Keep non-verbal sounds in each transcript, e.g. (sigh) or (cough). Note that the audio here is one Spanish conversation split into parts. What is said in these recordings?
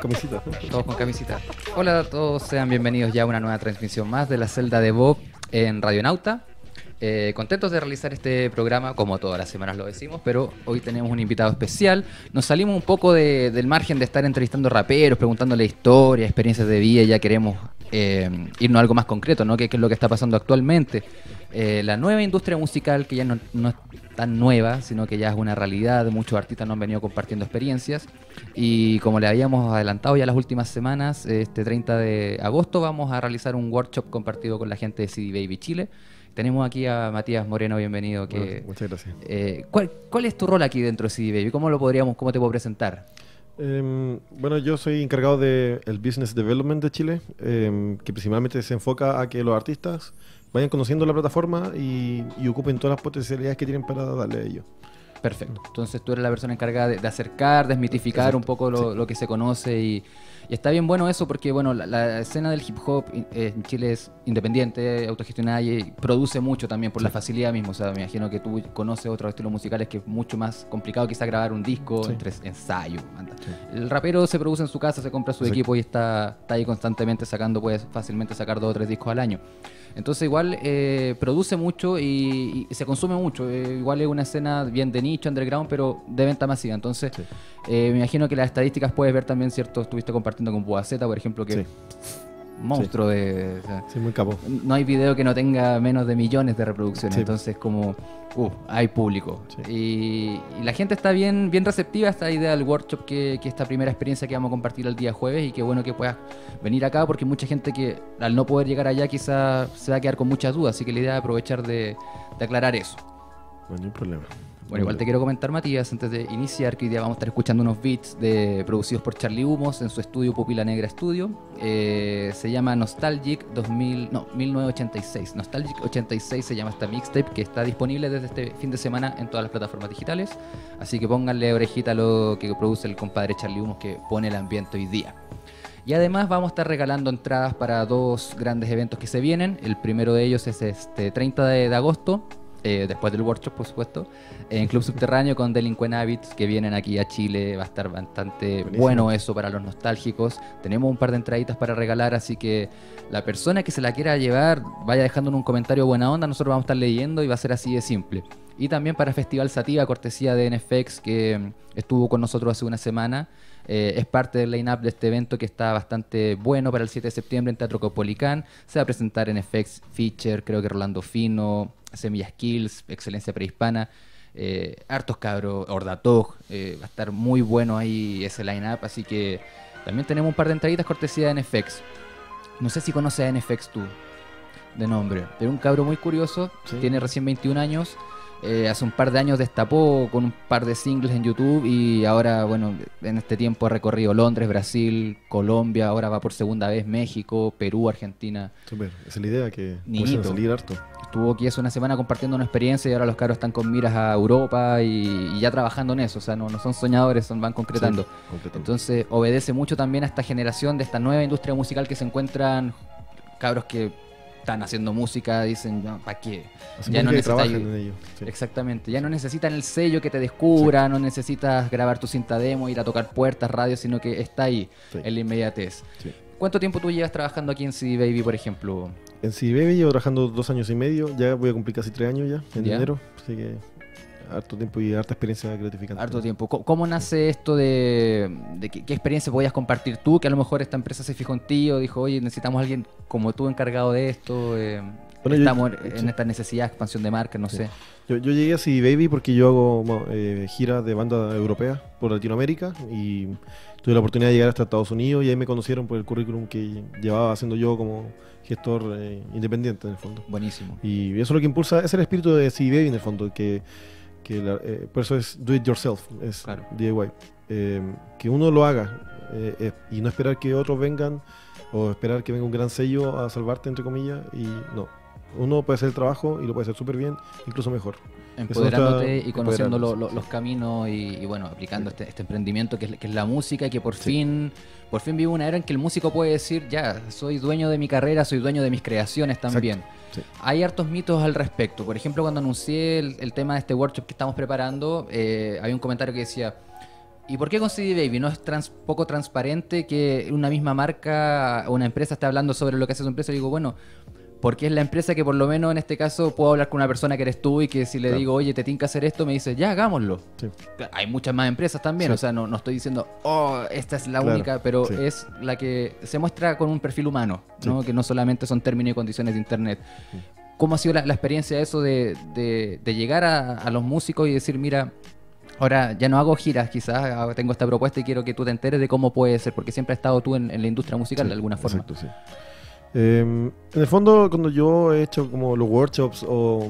con camisita. Todos con camisita. Hola a todos, sean bienvenidos ya a una nueva transmisión más de la celda de Bob en Radionauta. Eh, contentos de realizar este programa, como todas las semanas lo decimos, pero hoy tenemos un invitado especial. Nos salimos un poco de- del margen de estar entrevistando raperos, preguntándole historia, experiencias de vida, ya queremos eh, irnos a algo más concreto, ¿no? ¿Qué, qué es lo que está pasando actualmente? Eh, la nueva industria musical, que ya no, no es tan nueva, sino que ya es una realidad, muchos artistas nos han venido compartiendo experiencias, y como le habíamos adelantado ya las últimas semanas, este 30 de agosto vamos a realizar un workshop compartido con la gente de CD Baby Chile. Tenemos aquí a Matías Moreno, bienvenido. Que, muchas gracias. eh, ¿cuál, cuál es tu rol aquí dentro de CD Baby? ¿Cómo lo podríamos, cómo te puedo presentar? Em, bueno, yo soy encargado del Business Development de Chile, em, que principalmente se enfoca a que los artistas vayan conociendo la plataforma y, y ocupen todas las potencialidades que tienen para darle a ellos. Perfecto. Entonces tú eres la persona encargada de, de acercar, desmitificar Exacto, un poco lo, lo que se conoce y, y está bien bueno eso porque bueno la, la escena del hip hop eh, en Chile es independiente, autogestionada y produce mucho también por la facilidad mismo. O sea, me imagino que tú conoces otros estilos musicales que es mucho más complicado quizá grabar un disco Sí. entre ensayo. El rapero se produce en su casa, se compra su Exacto. equipo y está, está ahí constantemente sacando, puedes fácilmente sacar dos o tres discos al año. Entonces igual eh, produce mucho y, y se consume mucho. Eh, igual es una escena bien de nicho, underground, pero de venta masiva. Entonces Sí. eh, me imagino que las estadísticas puedes ver también, ¿cierto? Estuviste compartiendo con Buaceta, por ejemplo, que Sí. Monstruo de... o sea, Sí, muy capo. no hay video que no tenga menos de millones de reproducciones, Sí. entonces como, uh, hay público. Y, y la gente está bien, bien receptiva a esta idea del workshop, que, que esta primera experiencia que vamos a compartir el día jueves y qué bueno que puedas venir acá porque mucha gente que al no poder llegar allá quizá se va a quedar con muchas dudas, así que la idea es aprovechar de, de aclarar eso. No, hay problema. Bueno, igual te quiero comentar, Matías, antes de iniciar, que hoy día vamos a estar escuchando unos beats de, producidos por Charlie Humos en su estudio Pupila Negra Studio. Eh, se llama Nostalgic 2000, no, 1986. Nostalgic 86 se llama esta mixtape que está disponible desde este fin de semana en todas las plataformas digitales. Así que pónganle orejita a lo que produce el compadre Charlie Humos que pone el ambiente hoy día. Y además vamos a estar regalando entradas para dos grandes eventos que se vienen. El primero de ellos es este 30 de, de agosto, eh, después del workshop, por supuesto, en Club Subterráneo con Delinquent Habits, que vienen aquí a Chile. Va a estar bastante Buenísimo. bueno eso para los nostálgicos. Tenemos un par de entraditas para regalar, así que la persona que se la quiera llevar, vaya dejando en un comentario buena onda. Nosotros vamos a estar leyendo y va a ser así de simple. Y también para Festival Sativa, cortesía de NFX, que estuvo con nosotros hace una semana. Eh, es parte del line-up de este evento que está bastante bueno para el 7 de septiembre en Teatro Copolicán. Se va a presentar NFX Feature, creo que Rolando Fino, Semillas Kills, Excelencia Prehispana. Eh, hartos cabros, Ordatog, eh, va a estar muy bueno ahí ese line-up, así que también tenemos un par de entraditas cortesía de NFX. No sé si conoces a NFX tú, de nombre, pero un cabro muy curioso, Sí. tiene recién 21 años, eh, hace un par de años destapó con un par de singles en YouTube y ahora, bueno, en este tiempo ha recorrido Londres, Brasil, Colombia, ahora va por segunda vez México, Perú, Argentina. Súper. Esa es la idea, que Niñito. salir harto. Estuvo aquí hace una semana compartiendo una experiencia y ahora los caros están con miras a Europa y, y ya trabajando en eso. O sea, no, no son soñadores, son, van concretando. Sí. Entonces obedece mucho también a esta generación de esta nueva industria musical que se encuentran cabros que están haciendo música, dicen, ¿para qué? Así ya no que necesita trabajan ayuda. en ello. sí. Exactamente, ya no necesitan el sello que te descubra, no necesitas grabar tu cinta demo, ir a tocar puertas, radio, sino que está ahí, Sí. en la inmediatez. ¿Cuánto tiempo tú llevas trabajando aquí en CD Baby, por ejemplo? En CD Baby llevo trabajando dos años y medio, ya voy a cumplir casi tres años ya, en Ya. enero, así que harto tiempo y harta experiencia gratificante. Harto tiempo. ¿Cómo, cómo nace esto de, de qué, qué experiencia podías compartir tú? Que a lo mejor esta empresa se fijó en ti o dijo, oye, necesitamos a alguien como tú encargado de esto. eh, Bueno, yo- estamos en sí. esta necesidad de expansión de marca, no Sí. sé. Yo, yo llegué a CD Baby porque yo hago eh, giras de banda europea por Latinoamérica y tuve la oportunidad de llegar hasta Estados Unidos y ahí me conocieron por el currículum que llevaba haciendo yo como gestor eh, independiente en el fondo. Buenísimo. Y eso es lo que impulsa, es el espíritu de CD Baby en el fondo, que, que la- eh, por eso es do it yourself, es Claro. DIY. Eh, que uno lo haga eh, eh, y no esperar que otros vengan o esperar que venga un gran sello a salvarte, entre comillas, y no. Uno puede hacer el trabajo y lo puede hacer súper bien, incluso mejor. Empoderándote y conociendo lo- empoderando, lo- los caminos y, y, bueno, aplicando este, este emprendimiento que es, que es la música y que por fin por fin vive una era en que el músico puede decir, ya, soy dueño de mi carrera, soy dueño de mis creaciones también. sí. Hay hartos mitos al respecto. Por ejemplo, cuando anuncié el, el tema de este workshop que estamos preparando, eh, había un comentario que decía, ¿Y por qué con CD Baby? ¿No es trans, poco transparente que una misma marca o una empresa esté hablando sobre lo que hace su empresa? Y digo, bueno, porque es la empresa que por lo menos en este caso puedo hablar con una persona que eres tú y que si le digo, oye, te tinca hacer esto, me dice, ya, hagámoslo. Hay muchas más empresas también, o sea, no, no, estoy diciendo, oh, esta es la única, pero es la que se muestra con un perfil humano, ¿no? que no solamente son términos y condiciones de Internet. ¿Cómo ha sido la, experiencia eso de, de, llegar a, los músicos y decir, mira, ahora ya no hago giras, quizás tengo esta propuesta y quiero que tú te enteres de cómo puede ser, porque siempre has estado tú en, la industria musical de alguna forma? Exacto, sí. Em, en el fondo, cuando yo he hecho como los workshops o,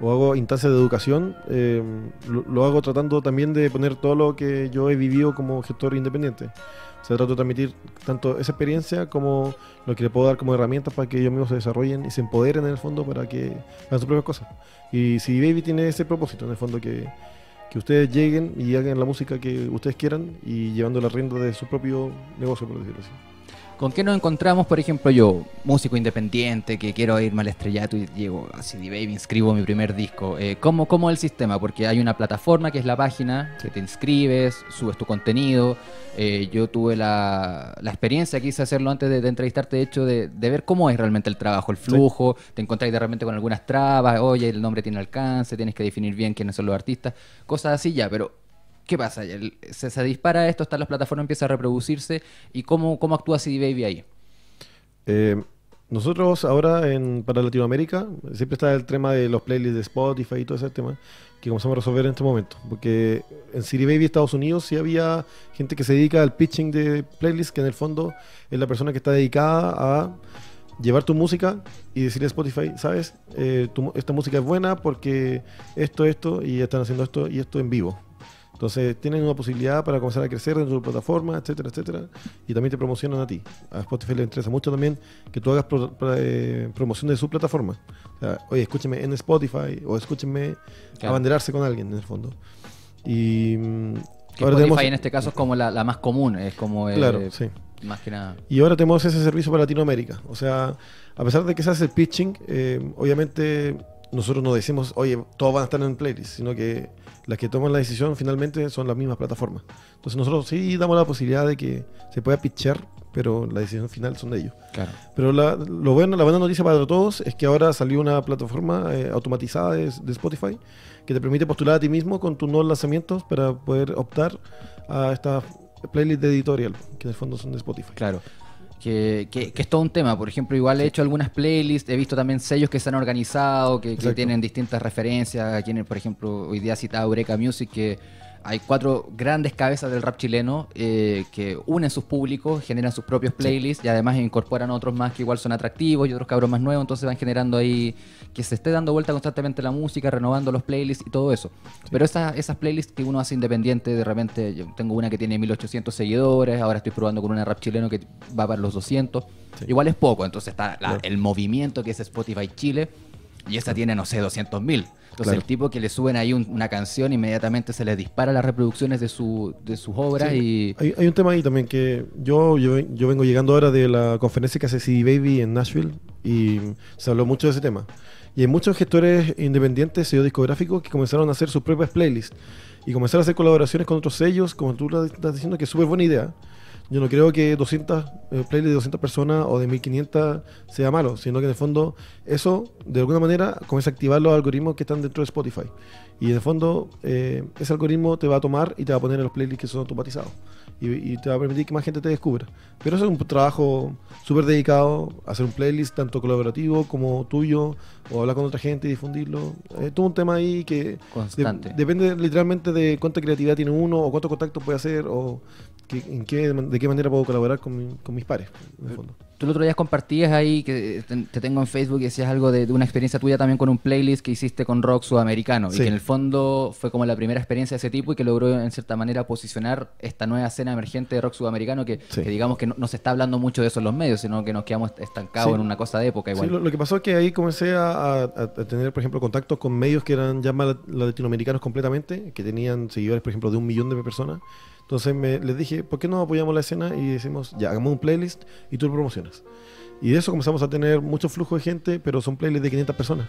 hago instancias de educación, em, lo, hago tratando también de poner todo lo que yo he vivido como gestor independiente. O sea, trato de transmitir tanto esa experiencia como lo que le puedo dar como herramientas para que ellos mismos se desarrollen y se empoderen en el fondo para que hagan sus propias cosas. Y si Baby tiene ese propósito, en el fondo, que, que ustedes lleguen y hagan la música que ustedes quieran y llevando la rienda de su propio negocio, por decirlo así. ¿Con qué nos encontramos, por ejemplo, yo, músico independiente, que quiero irme al estrellato y llego a CD Baby, inscribo mi primer disco? Eh, ¿cómo, ¿Cómo es el sistema? Porque hay una plataforma que es la página, que te inscribes, subes tu contenido. Eh, yo tuve la, experiencia, quise hacerlo antes de, entrevistarte, de hecho, de, ver cómo es realmente el trabajo, el flujo. Te encontráis de repente con algunas trabas, oye, el nombre tiene alcance, tienes que definir bien quiénes son los artistas, cosas así ya, pero ¿Qué pasa? Se, dispara esto, está en las plataformas, empieza a reproducirse. ¿Y cómo, cómo actúa CD Baby ahí? Eh, nosotros ahora en, para Latinoamérica siempre está el tema de los playlists de Spotify y todo ese tema que comenzamos a resolver en este momento. Porque en CD Baby Estados Unidos sí había gente que se dedica al pitching de playlists, que en el fondo es la persona que está dedicada a llevar tu música y decirle a Spotify, ¿sabes? Eh, esta música es buena porque esto, esto, y están haciendo esto y esto en vivo. Entonces tienen una posibilidad para comenzar a crecer de tu plataforma, etcétera, etcétera. Y también te promocionan a ti. A Spotify le interesa mucho también que tú hagas eh, promoción de su plataforma. O sea, oye, escúcheme en Spotify o escúchenme abanderarse con alguien en el fondo. Y mm, Spotify en este caso es como la, más común, es como... claro, sí. Más que nada. Y ahora tenemos ese servicio para Latinoamérica. O sea, a pesar de que se hace el pitching, eh, obviamente nosotros no decimos, oye, todos van a estar en playlist, sino que las que toman la decisión finalmente son las mismas plataformas. Entonces nosotros sí damos la posibilidad de que se pueda pitchar, pero la decisión final son de ellos. Claro. Pero la, lo bueno, la buena noticia para todos es que ahora salió una plataforma eh, automatizada de, Spotify que te permite postular a ti mismo con tus nuevos lanzamientos para poder optar a esta playlist de editorial, que en el fondo son de Spotify. Claro que, que, es todo un tema. Por ejemplo, igual he hecho algunas playlists, he visto también sellos que se han organizado, que, que tienen distintas referencias. Aquí, por ejemplo, hoy día citado Eureka Music, que hay cuatro grandes cabezas del rap chileno eh, que unen sus públicos, generan sus propios playlists y además incorporan otros más que igual son atractivos y otros cabros más nuevos, entonces van generando ahí que se esté dando vuelta constantemente la música, renovando los playlists y todo eso. Pero esas, esas playlists que uno hace independiente, de repente yo tengo una que tiene 1800 seguidores, ahora estoy probando con una rap chileno que va para los 200, igual es poco, entonces está el movimiento que es Spotify Chile y esa tiene, no sé, 200 mil. Entonces el tipo que le suben ahí una canción, inmediatamente se le dispara las reproducciones de, su, de sus obras y... Hay, hay, un tema ahí también que yo, yo, yo, vengo llegando ahora de la conferencia que hace CD Baby en Nashville y se habló mucho de ese tema. Y hay muchos gestores independientes, sellos discográficos, que comenzaron a hacer sus propias playlists y comenzaron a hacer colaboraciones con otros sellos, como tú estás diciendo, que es súper buena idea. Yo no creo que 200 eh, playlists de 200 personas o de 1500 sea malo, sino que en el fondo eso de alguna manera comienza a activar los algoritmos que están dentro de Spotify. Y en el fondo eh, ese algoritmo te va a tomar y te va a poner en los playlists que son automatizados. Y, te va a permitir que más gente te descubra. Pero eso es un trabajo súper dedicado, hacer un playlist tanto colaborativo como tuyo, o hablar con otra gente y difundirlo. Es todo un tema ahí que depende literalmente de cuánta creatividad tiene uno, o cuántos contactos puede hacer, o en qué, de qué manera puedo colaborar con, con mis pares, en el fondo. Tú el otro día compartías ahí, que te, tengo en Facebook, y decías algo de, una experiencia tuya también con un playlist que hiciste con rock sudamericano. Y que en el fondo fue como la primera experiencia de ese tipo y que logró en cierta manera posicionar esta nueva escena emergente de rock sudamericano que, digamos que no, se está hablando mucho de eso en los medios, sino que nos quedamos estancados en una cosa de época igual. Sí, lo, que pasó es que ahí comencé a, tener, por ejemplo, contactos con medios que eran ya más latinoamericanos completamente, que tenían seguidores, por ejemplo, de un millón de personas. Entonces me, les dije, ¿por qué no apoyamos la escena y decimos, ya, hagamos un playlist y tú lo promocionas? Y de eso comenzamos a tener mucho flujo de gente, pero son playlists de 500 personas.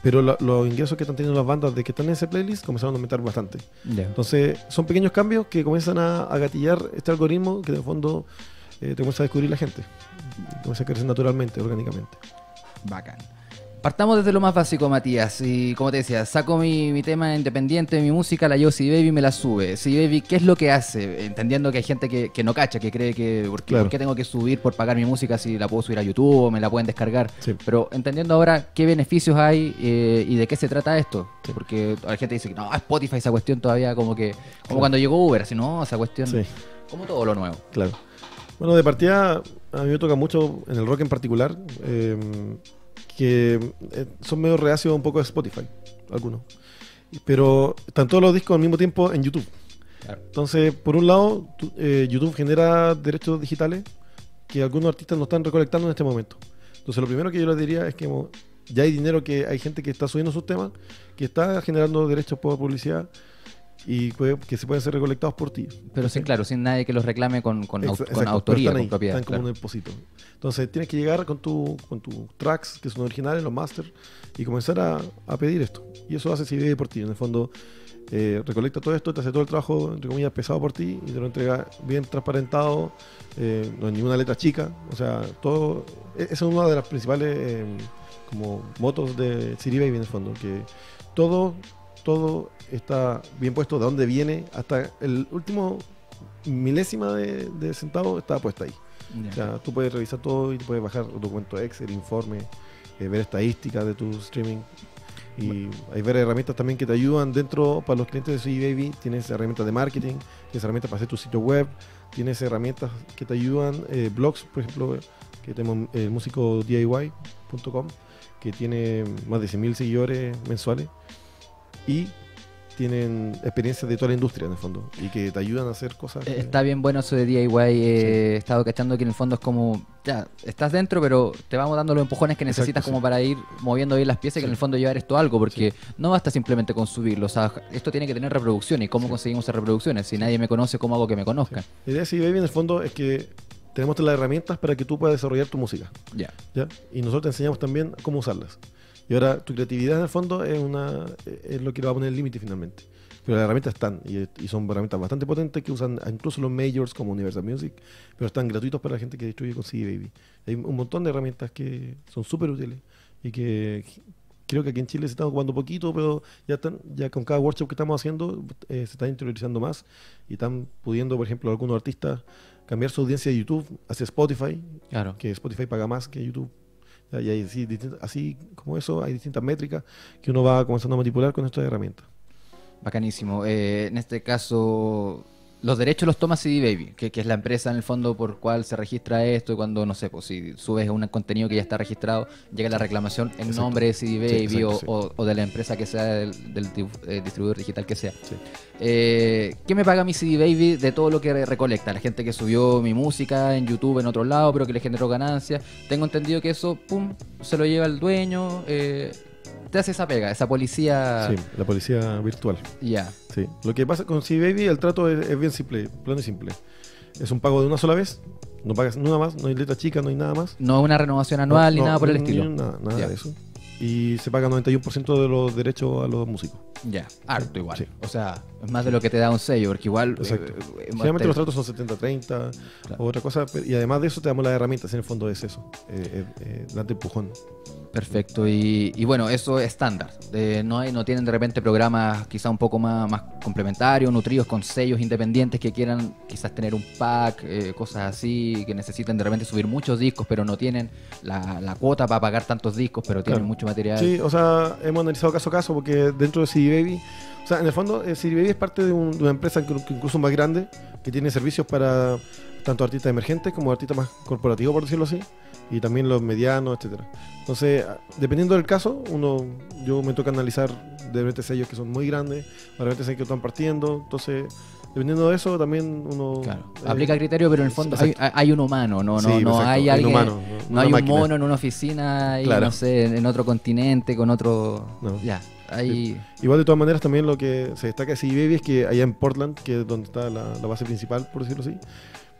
Pero lo- los ingresos que están teniendo las bandas de que están en ese playlist comenzaron a aumentar bastante. Entonces, son pequeños cambios que comienzan a, a gatillar este algoritmo que de fondo eh, te comienza a descubrir la gente. Comienza a crecer naturalmente, orgánicamente. Bacán. Partamos desde lo más básico, Matías. Y como te decía, saco mi, mi tema independiente, mi música, la llevo CD Baby me la sube. CD Baby, ¿qué es lo que hace? Entendiendo que hay gente que, que no cacha, que cree que. ¿por qué, Claro. por qué tengo que subir por pagar mi música si la puedo subir a YouTube o me la pueden descargar? Sí. Pero entendiendo ahora qué beneficios hay eh, y de qué se trata esto. Porque la gente dice que no, Spotify, esa cuestión todavía como que. Como Claro. cuando llegó Uber, así no, esa cuestión. Sí. Como todo lo nuevo. Claro. Bueno, de partida, a mí me toca mucho, en el rock en particular, eh, que eh, son medio reacios un poco de Spotify, algunos. Pero están todos los discos al mismo tiempo en YouTube. Claro. Entonces, por un lado, eh, YouTube genera derechos digitales que algunos artistas no están recolectando en este momento. Entonces, lo primero que yo les diría es que ya hay dinero que hay gente que está subiendo sus temas, que está generando derechos por publicidad y puede- que se pueden ser recolectados por ti. Pero sí, claro, sin nadie que los reclame con, con, con exacto, autoría, están con propiedad. Están como claro. un depósito. Entonces tienes que llegar con tu con tus tracks, que son originales, los master, y comenzar a, a pedir esto. Y eso hace CD por ti. En el fondo, eh, recolecta todo esto, te hace todo el trabajo, entre comillas, pesado por ti, y te lo entrega bien transparentado, eh, no hay ninguna letra chica. O sea, todo. e- Esa es una de las principales eh, como motos de CD Baby en el fondo, que todo, todo está bien puesto, de dónde viene, hasta el último milésima de, de centavo está puesta ahí. Ya. O sea, tú puedes revisar todo y te puedes bajar documento Excel, informe, eh, ver estadísticas de tu streaming. Y hay varias herramientas también que te ayudan dentro para los clientes de CD Baby. Tienes herramientas de marketing, tienes herramientas para hacer tu sitio web, tienes herramientas que te ayudan, eh, blogs, por ejemplo, que tenemos el músico DIY.com, que tiene más de 100.000 seguidores mensuales y tienen experiencias de toda la industria en el fondo y que te ayudan a hacer cosas. Eh, que- Está bien bueno eso de DIY. eh, He estado cachando que en el fondo es como, ya, estás dentro, pero te vamos dando los empujones que necesitas Exacto, como sí. para ir moviendo bien las piezas y que en el fondo llevar esto a algo, porque no basta simplemente con subirlo. O sea, esto tiene que tener reproducciones. ¿Y cómo conseguimos esas reproducciones? Si nadie me conoce, ¿cómo hago que me conozcan? La idea de Baby en el fondo es que tenemos las herramientas para que tú puedas desarrollar tu música. Ya. ¿ya? Y nosotros te enseñamos también cómo usarlas. Y ahora tu creatividad en el fondo es, una, es lo que le va a poner el límite finalmente. Pero las herramientas están y, y son herramientas bastante potentes que usan incluso los majors como Universal Music, pero están gratuitos para la gente que distribuye con CD Baby. Hay un montón de herramientas que son súper útiles y que creo que aquí en Chile se están ocupando poquito, pero ya están ya con cada workshop que estamos haciendo eh, se están interiorizando más y están pudiendo, por ejemplo, algunos artistas cambiar su audiencia de YouTube hacia Spotify, Claro. que Spotify paga más que YouTube. Y así, así como eso, hay distintas métricas que uno va comenzando a manipular con estas herramientas. Bacanísimo. Eh, en este caso, los derechos los toma CD Baby, que, que es la empresa en el fondo por cual se registra esto. Y cuando, no sé, pues si subes un contenido que ya está registrado, llega la reclamación en Exacto. nombre de CD Sí, Baby exacto, o, sí. o- o de la empresa que sea del, eh, distribuidor digital que sea. Sí. Eh, ¿Qué me paga mi CD Baby de todo lo que re- recolecta? La gente que subió mi música en YouTube en otro lado, pero que le generó ganancias. Tengo entendido que eso, pum, se lo lleva el dueño. eh, te hace esa pega, esa policía. Sí, la policía virtual. Ya. Sí. Lo que pasa con CD Baby, el trato es, es bien simple, plano y simple. Es un pago de una sola vez, no pagas nada más, no hay letra chica, no hay nada más. No una renovación anual ni No, nada por el ni estilo. Nada, nada de eso. Y se paga 91% de los derechos a los músicos. Ya, harto igual. Sí. O sea, es más de lo que te da un sello, porque igual. Exacto. eh, eh, Generalmente te- los tratos son 70-30 Claro. o otra cosa. Y además de eso te damos las herramientas, en el fondo es eso. Eh, eh, eh, empujón. Perfecto, y, y bueno, eso es estándar. Eh, no, hay, no tienen de repente programas quizá un poco más, más complementarios, nutridos con sellos independientes que quieran quizás tener un pack, eh, cosas así, que necesiten de repente subir muchos discos, pero no tienen la, la cuota para pagar tantos discos, pero tienen Claro. mucho material. Sí, o sea, hemos analizado caso a caso porque dentro de CD Baby, o sea, en el fondo, eh, CD Baby es parte de, un- de una empresa que, que incluso más grande, que tiene servicios para tanto artistas emergentes como artistas más corporativos, por decirlo así, y también los medianos, etcétera. Entonces, ah, dependiendo del caso, uno, yo me toca analizar de repente sellos que son muy grandes, de repente sellos que están partiendo, entonces, dependiendo de eso, también uno... Claro. eh, Aplica criterio, pero en el fondo hay, hay un humano, no, no, Sí, no hay alguien. humano, no hay un mono en una oficina y Claro. no sé, en otro continente con otro. No. Ya. Ahí... Igual de todas maneras también lo que se destaca de CD Baby es que allá en Portland, que es donde está la, la base principal, por decirlo así,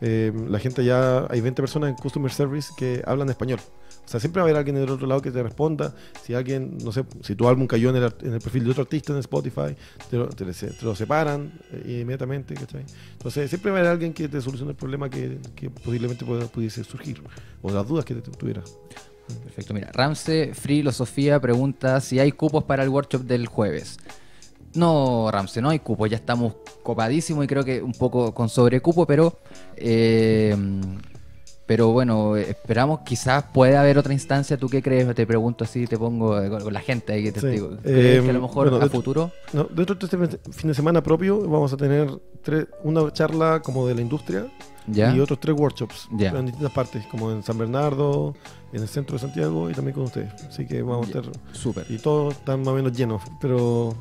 eh, la gente ya, hay 20 personas en Customer Service que hablan español. O sea, siempre va a haber alguien del otro lado que te responda. Si alguien, no sé, si tu álbum cayó en el, en el perfil de otro artista en Spotify, te lo, te, lo separan eh, inmediatamente, ¿cachai? Entonces, siempre va a haber alguien que te solucione el problema que, que posiblemente pudiese surgir o las dudas que te tuvieras. Perfecto, mira, Ramse Filosofía pregunta si hay cupos para el workshop del jueves. No, Ramse, no hay cupos, ya estamos copadísimos y creo que un poco con sobrecupo, pero eh, pero bueno, esperamos, quizás pueda haber otra instancia. ¿Tú qué crees? Te pregunto así, te pongo eh, con la gente ahí que te Sí. digo. ¿Crees que a lo Eh, mejor bueno, a hecho- futuro? No, dentro de este fin de semana propio vamos a tener tres- una charla como de la industria ¿Ya? y otros tres workshops Ya. en distintas partes, como en San Bernardo, en el centro de Santiago y también con ustedes. Así que vamos Ya. a estar Súper. y todos están más o menos llenos, pero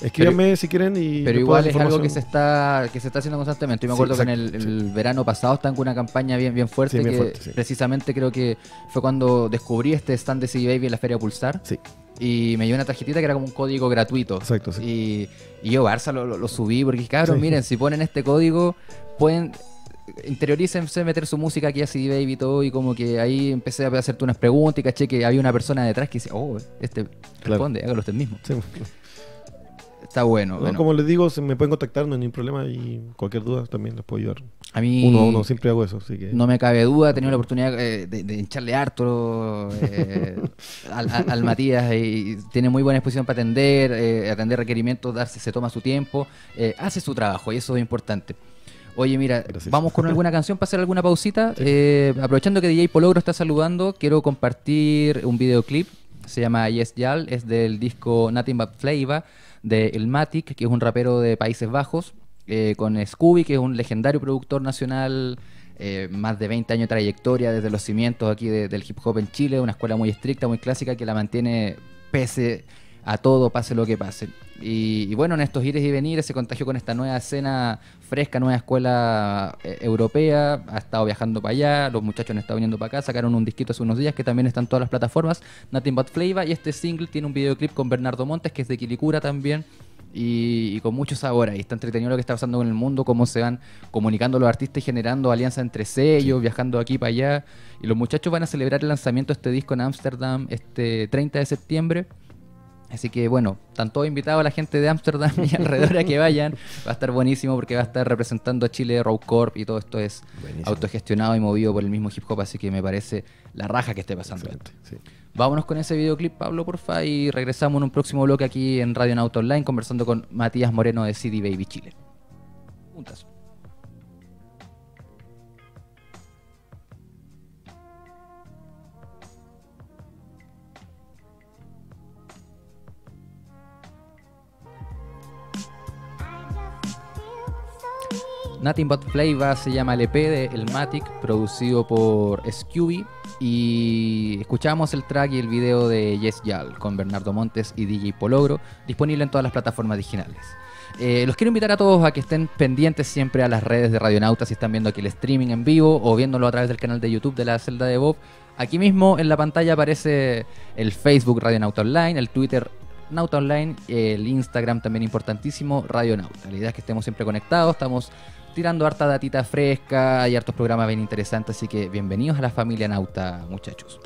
escríbanme si quieren y Pero igual es algo que se está que se está haciendo constantemente. Yo me Sí, acuerdo que en el, verano pasado están con una campaña bien bien fuerte Sí, bien que fuerte, sí. precisamente creo que fue cuando descubrí este stand de CD Baby en la Feria Pulsar Sí, y me dio una tarjetita que era como un código gratuito. exacto, sí. Y, y yo Barça lo, lo- lo subí porque cabrón, Sí. miren, si ponen este código pueden interiorícense meter su música aquí a CD Baby y todo y como que ahí empecé a hacerte unas preguntas y caché que había una persona detrás que dice, "Oh, este responde, hágalo usted mismo." Sí. Está bueno, No, bueno. Como les digo, se me pueden contactar, no hay ningún problema y cualquier duda también les puedo ayudar. A mí Uno a uno, siempre hago eso, así que... No me cabe duda, he tenido la oportunidad eh, de, de hincharle harto eh, (laughs) al, al- al Matías y tiene muy buena exposición para atender, eh, atender requerimientos, darse, se toma su tiempo, eh, hace su trabajo y eso es importante. Oye, mira, Gracias. vamos con alguna canción para hacer alguna pausita. Eh, aprovechando que DJ Pologro está saludando, quiero compartir un videoclip. Se llama Yes Yal, es del disco Nothing But Flavor de Ilmatic, que es un rapero de Países Bajos, eh, con Scooby, que es un legendario productor nacional, eh, más de 20 años de trayectoria desde los cimientos aquí de- del hip hop en Chile, una escuela muy estricta, muy clásica, que la mantiene pese a todo, pase lo que pase. Y, y bueno, en estos ires y venires se contagió con esta nueva escena fresca, nueva escuela eh, europea, ha estado viajando para allá, los muchachos han estado viniendo para acá, sacaron un disquito hace unos días que también está en todas las plataformas, Nothing But Flavor, y este single tiene un videoclip con Bernardo Montes, que es de Quilicura también, y, y con mucho sabor ahí. Está entretenido lo que está pasando en el mundo, cómo se van comunicando los artistas y generando alianzas entre sellos, viajando aquí para allá. Y los muchachos van a celebrar el lanzamiento de este disco en Ámsterdam este 30 de septiembre. Así que bueno, están todos invitados a la gente de Ámsterdam y (laughs) alrededor a que vayan. Va a estar buenísimo porque va a estar representando a Chile Road Corp y todo esto es Buenísimo. autogestionado y movido por el mismo hip hop, así que me parece la raja que esté pasando. Sí. Vámonos con ese videoclip, Pablo, porfa, y regresamos en un próximo bloque aquí en Radio Nauta Online conversando con Matías Moreno de CD Baby Chile. Juntas. Nothing But Flavor se llama el EP de El Matic, producido por Scooby. Y escuchamos el track y el video de Yes Yal con Bernardo Montes y DJ Pologro, disponible en todas las plataformas digitales. Eh, los quiero invitar a todos a que estén pendientes siempre a las redes de Radionauta si están viendo aquí el streaming en vivo o viéndolo a través del canal de YouTube de la celda de Bob. Aquí mismo en la pantalla aparece el Facebook Radionauta Online, el Twitter Nauta Online, el Instagram también importantísimo, Radionauta. La idea es que estemos siempre conectados, estamos tirando harta datita fresca, hay hartos programas bien interesantes, así que bienvenidos a la familia Nauta, muchachos.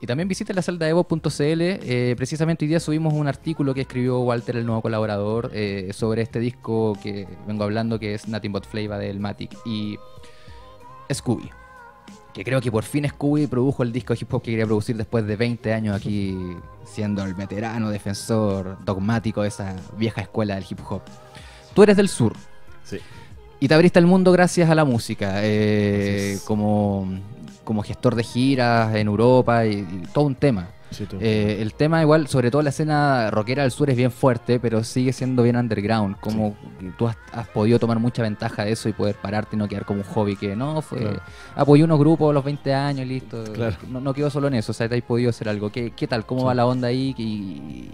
Y también visiten la celda Evo.cl. eh, precisamente hoy día subimos un artículo que escribió Walter, el nuevo colaborador, eh, sobre este disco que vengo hablando, que es Nothing But Flavor del Matic y Scooby. Que creo que por fin Scooby produjo el disco de hip hop que quería producir después de 20 años aquí, siendo el veterano defensor dogmático de esa vieja escuela del hip hop. Tú eres del sur, Sí. Y te abriste al mundo gracias a la música, eh, como, como gestor de giras en Europa y, y todo un tema. Sí. Eh, el tema igual, sobre todo la escena rockera del sur es bien fuerte, pero sigue siendo bien underground. Como que tú has, has podido tomar mucha ventaja de eso y poder pararte y no quedar como un hobby que no, fue... Claro. Apoyé unos grupos a los 20 años y listo. Claro. No, no quedó solo en eso, o sea, te has podido hacer algo. ¿Qué, qué tal? ¿Cómo Sí. va la onda ahí? ¿Y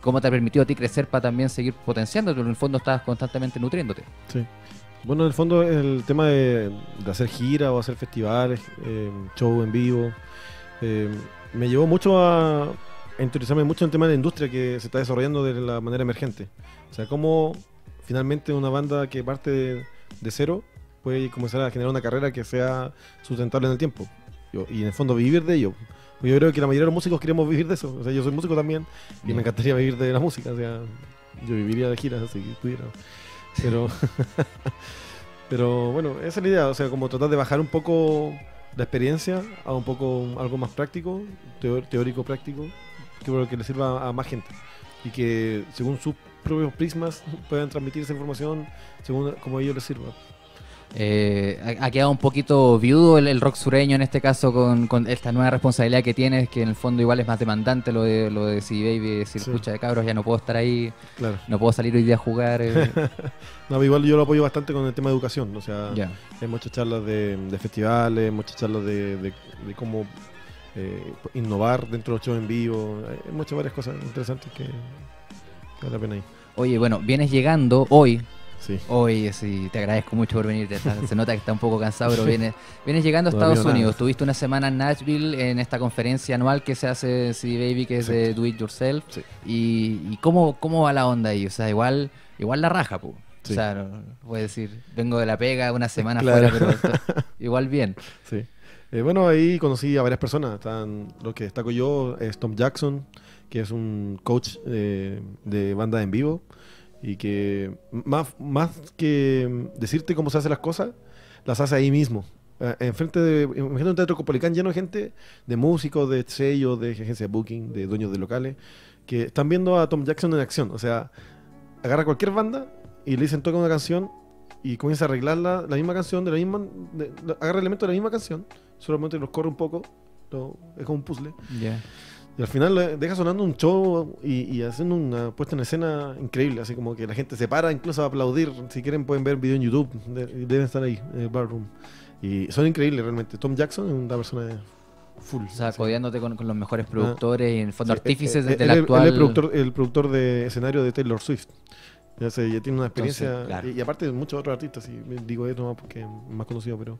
cómo te ha permitido a ti crecer para también seguir potenciando? Pero en el fondo estás constantemente nutriéndote. Sí. Bueno, en el fondo el tema de, de hacer giras o hacer festivales, eh, show en vivo, eh, me llevó mucho a, interesarme mucho en el tema de la industria que se está desarrollando de la manera emergente. O sea, cómo finalmente una banda que parte de, de cero puede comenzar a generar una carrera que sea sustentable en el tiempo. Yo- y en el fondo vivir de ello. Yo creo que la mayoría de los músicos queremos vivir de eso. O sea, yo soy músico también y Bien. me encantaría vivir de la música. O sea, yo viviría de giras si pudiera. Pero, (laughs) pero bueno, esa es la idea. O sea, como tratar de bajar un poco la experiencia a un poco algo más práctico, teórico práctico, que que le sirva a más gente. Y que según sus propios prismas puedan transmitir esa información según como a ellos les sirva. Eh, ha, ha quedado un poquito viudo el, el rock sureño en este caso con, con esta nueva responsabilidad que tienes, que en el fondo igual es más demandante lo de lo de CD Baby, decir, Sí. de cabros, ya no puedo estar ahí, Claro. no puedo salir hoy día a jugar. eh, (laughs) No, igual yo lo apoyo bastante con el tema de educación. O sea, ya. hay muchas charlas de, de festivales, muchas charlas de, de- de cómo eh, innovar dentro de los shows en vivo. Hay muchas varias cosas interesantes que, que vale la pena ahí. Oye, bueno, vienes llegando hoy, Sí. hoy sí, te agradezco mucho por venir, se nota que está un poco cansado, pero (laughs) vienes, vienes llegando a Estados nada. Unidos, tuviste una semana en Nashville en esta conferencia anual que se hace en CD Baby, que es de. Do It Yourself, Sí. y, y cómo, cómo va la onda ahí, o sea, igual, igual la raja, pu. Sí. O sea, no, no puedo decir, vengo de la pega una (laughs) semana Claro. fuera, pero esto- (laughs) igual bien. Sí. Eh, bueno, ahí conocí a varias personas. Están, lo que destaco yo es Tom Jackson, que es un coach eh, de banda en vivo y que más, más que decirte cómo se hacen las cosas, las hace ahí mismo. Eh, Enfrente de imagínate un teatro copolicán lleno de gente, de músicos, de sellos, de agencias de booking, de dueños de locales, que están viendo a Tom Jackson en acción. O sea, agarra cualquier banda y le dicen toca una canción y comienza a arreglarla, la misma canción, de la misma, de- agarra elementos de la misma canción, solamente los corre un poco, es como un puzzle. Y al final eh, deja sonando un show y, y haciendo una puesta en escena increíble, así como que la gente se para incluso a aplaudir. Si quieren pueden ver video en YouTube, de- deben estar ahí, en el bar room. Y son increíbles realmente. Tom Jackson es una persona de full. O sea, así. codeándote con, con los mejores productores y en el fondo Sí, artífices eh, él, la él- actual... él es productor, el productor de escenario de Taylor Swift. Ya, sé, ya tiene una experiencia. Entonces, claro. y, y aparte de muchos otros artistas, y digo esto más porque es más conocido, pero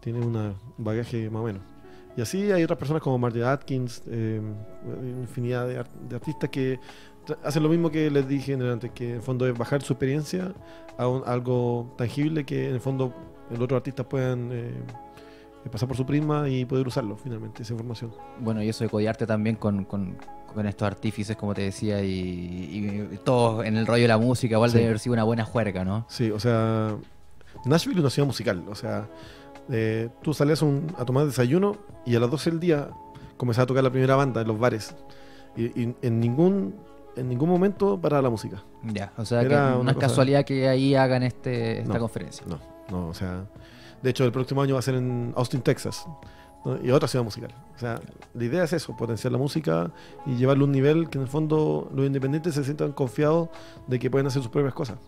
tiene un bagaje más o menos. Y así hay otras personas como Marty Atkins, eh, infinidad de, art- de artistas que hacen lo mismo que les dije el antes, que en el fondo es bajar su experiencia a, un- a algo tangible que en el fondo los otros artistas puedan eh, pasar por su prisma y poder usarlo finalmente, esa información. Bueno, y eso de codearte también con, con, con estos artífices, como te decía, y, y todos en el rollo de la música, igual Sí. debe haber sido una buena juerga, ¿no? Sí, o sea, Nashville es una ciudad musical. O sea, eh, tú salías un- a tomar desayuno y a las 12 del día comenzaba a tocar la primera banda en los bares. Y, y en ningún en ningún momento para la música. Ya, o sea, que Era no una cosa- casualidad que ahí hagan este, esta No. conferencia. No, no, o sea, de hecho el próximo año va a ser en Austin, Texas. ¿no? Y otra ciudad musical. O sea, la idea es eso, potenciar la música y llevarlo a un nivel que en el fondo los independientes se sientan confiados de que pueden hacer sus propias cosas.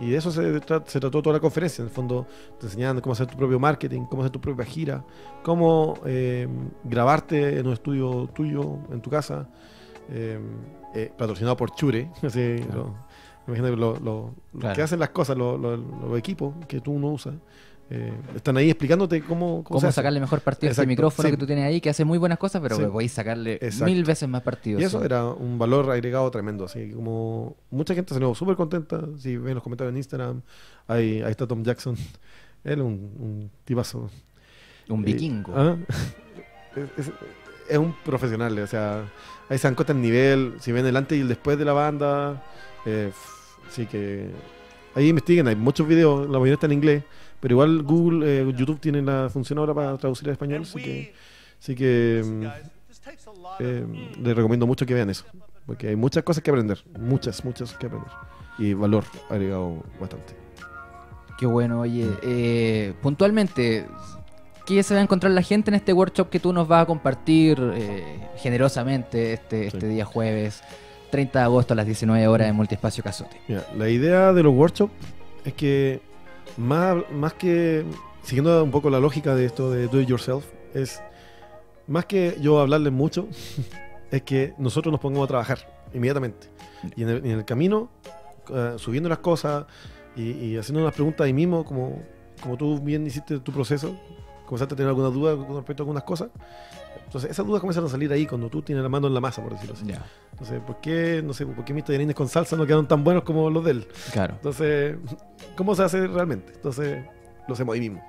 Y de eso se, tra- se trató toda la conferencia. En el fondo, te enseñaban cómo hacer tu propio marketing, cómo hacer tu propia gira, cómo eh, grabarte en un estudio tuyo, en tu casa, eh, eh, patrocinado por Chure. (laughs) Así, Claro. lo- imagínate lo, lo- lo Claro. que hacen las cosas, lo- lo- los equipos que tú no usas. Eh, están ahí explicándote cómo, cómo, ¿Cómo se hace. sacarle mejor partido a este micrófono sí. que tú tienes ahí, que hace muy buenas cosas, pero Sí. podéis sacarle Exacto. mil veces más partido? Y eso era un valor agregado tremendo. Así que como mucha gente se quedó súper contenta. Si ven los comentarios en Instagram, ahí, ahí está Tom Jackson. (laughs) Él es un, un tipazo. Un Eh, vikingo. ¿ah? Es, es- es un profesional. O sea, ahí se dan cuenta el nivel. Si ven el antes y el después de la banda. eh, así que ahí investiguen. Hay muchos videos. La mayoría está en inglés. Pero igual Google, eh, YouTube tiene la función ahora para traducir al español. Así que, así que eh, les recomiendo mucho que vean eso. Porque hay muchas cosas que aprender. Muchas, muchas que aprender. Y valor agregado bastante. Qué bueno, oye. eh, puntualmente, ¿qué se va a encontrar la gente en este workshop que tú nos vas a compartir generosamente este, este Sí. día jueves, 30 de agosto a las 19 horas en Multiespacio Cazote? Mira, la idea de los workshops es que más, más que siguiendo un poco la lógica de esto de do it yourself, es más que yo hablarles mucho, (laughs) es que nosotros nos pongamos a trabajar inmediatamente. Y en el, camino, eh, subiendo las cosas y, y haciendo unas preguntas ahí mismo, como, como tú bien hiciste tu proceso, comenzaste a tener alguna duda con respecto a algunas cosas. Entonces, esas dudas comienzan a salir ahí cuando tú tienes la mano en la masa, por decirlo así. Entonces, ¿por qué, no sé, por qué mis tallarines con salsa no quedaron tan buenos como los de él? claro. Entonces, ¿cómo se hace realmente? Entonces, lo hacemos ahí mismo.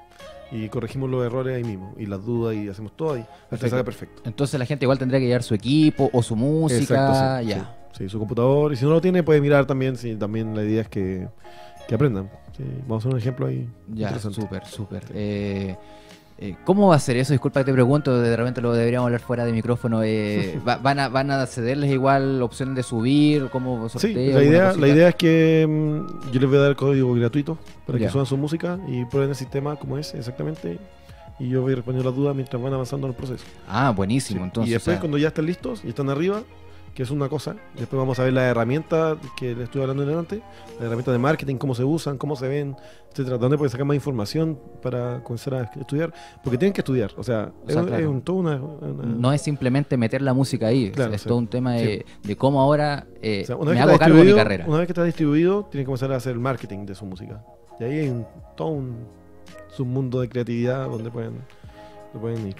Y corregimos los errores ahí mismo. Y las dudas y hacemos todo ahí. Hasta que Perfecto. perfecto. Entonces la gente igual tendría que llevar su equipo o su música, Exacto, sí, ya. Sí, sí, su computador. Y si no lo tiene, puede mirar también. Sí, también la idea es que, que aprendan. Sí, vamos a hacer un ejemplo ahí. Ya, súper, súper. Eh, eh, ¿Cómo va a ser eso? Disculpa que te pregunto, de repente lo deberíamos hablar fuera de micrófono. eh, (laughs) ¿va- van, a, ¿Van a cederles igual opciones de subir? ¿Cómo Sí, sorteo? la idea, cosita? la idea es que mm, yo les voy a dar el código gratuito para Ya. que suban su música y prueben el sistema como es exactamente. Y yo voy respondiendo las dudas mientras van avanzando en el proceso. Ah, buenísimo. Sí, Entonces, y después, o sea, cuando ya están listos y están arriba, que es una cosa, después vamos a ver las herramientas que les estuve hablando en delante, las herramientas de marketing, cómo se usan, cómo se ven, etcétera, dónde pueden sacar más información para comenzar a estudiar, porque tienen que estudiar, o sea, O sea, es, claro. es un, todo una, una- no es simplemente meter la música ahí, Claro, es sí. todo un tema de, de cómo ahora eh, o sea, una me vez, que hago está cargo de mi distribuido, carrera. una vez que está distribuido, tienen que comenzar a hacer el marketing de su música. Y ahí hay un, todo un submundo de creatividad donde pueden, pueden ir.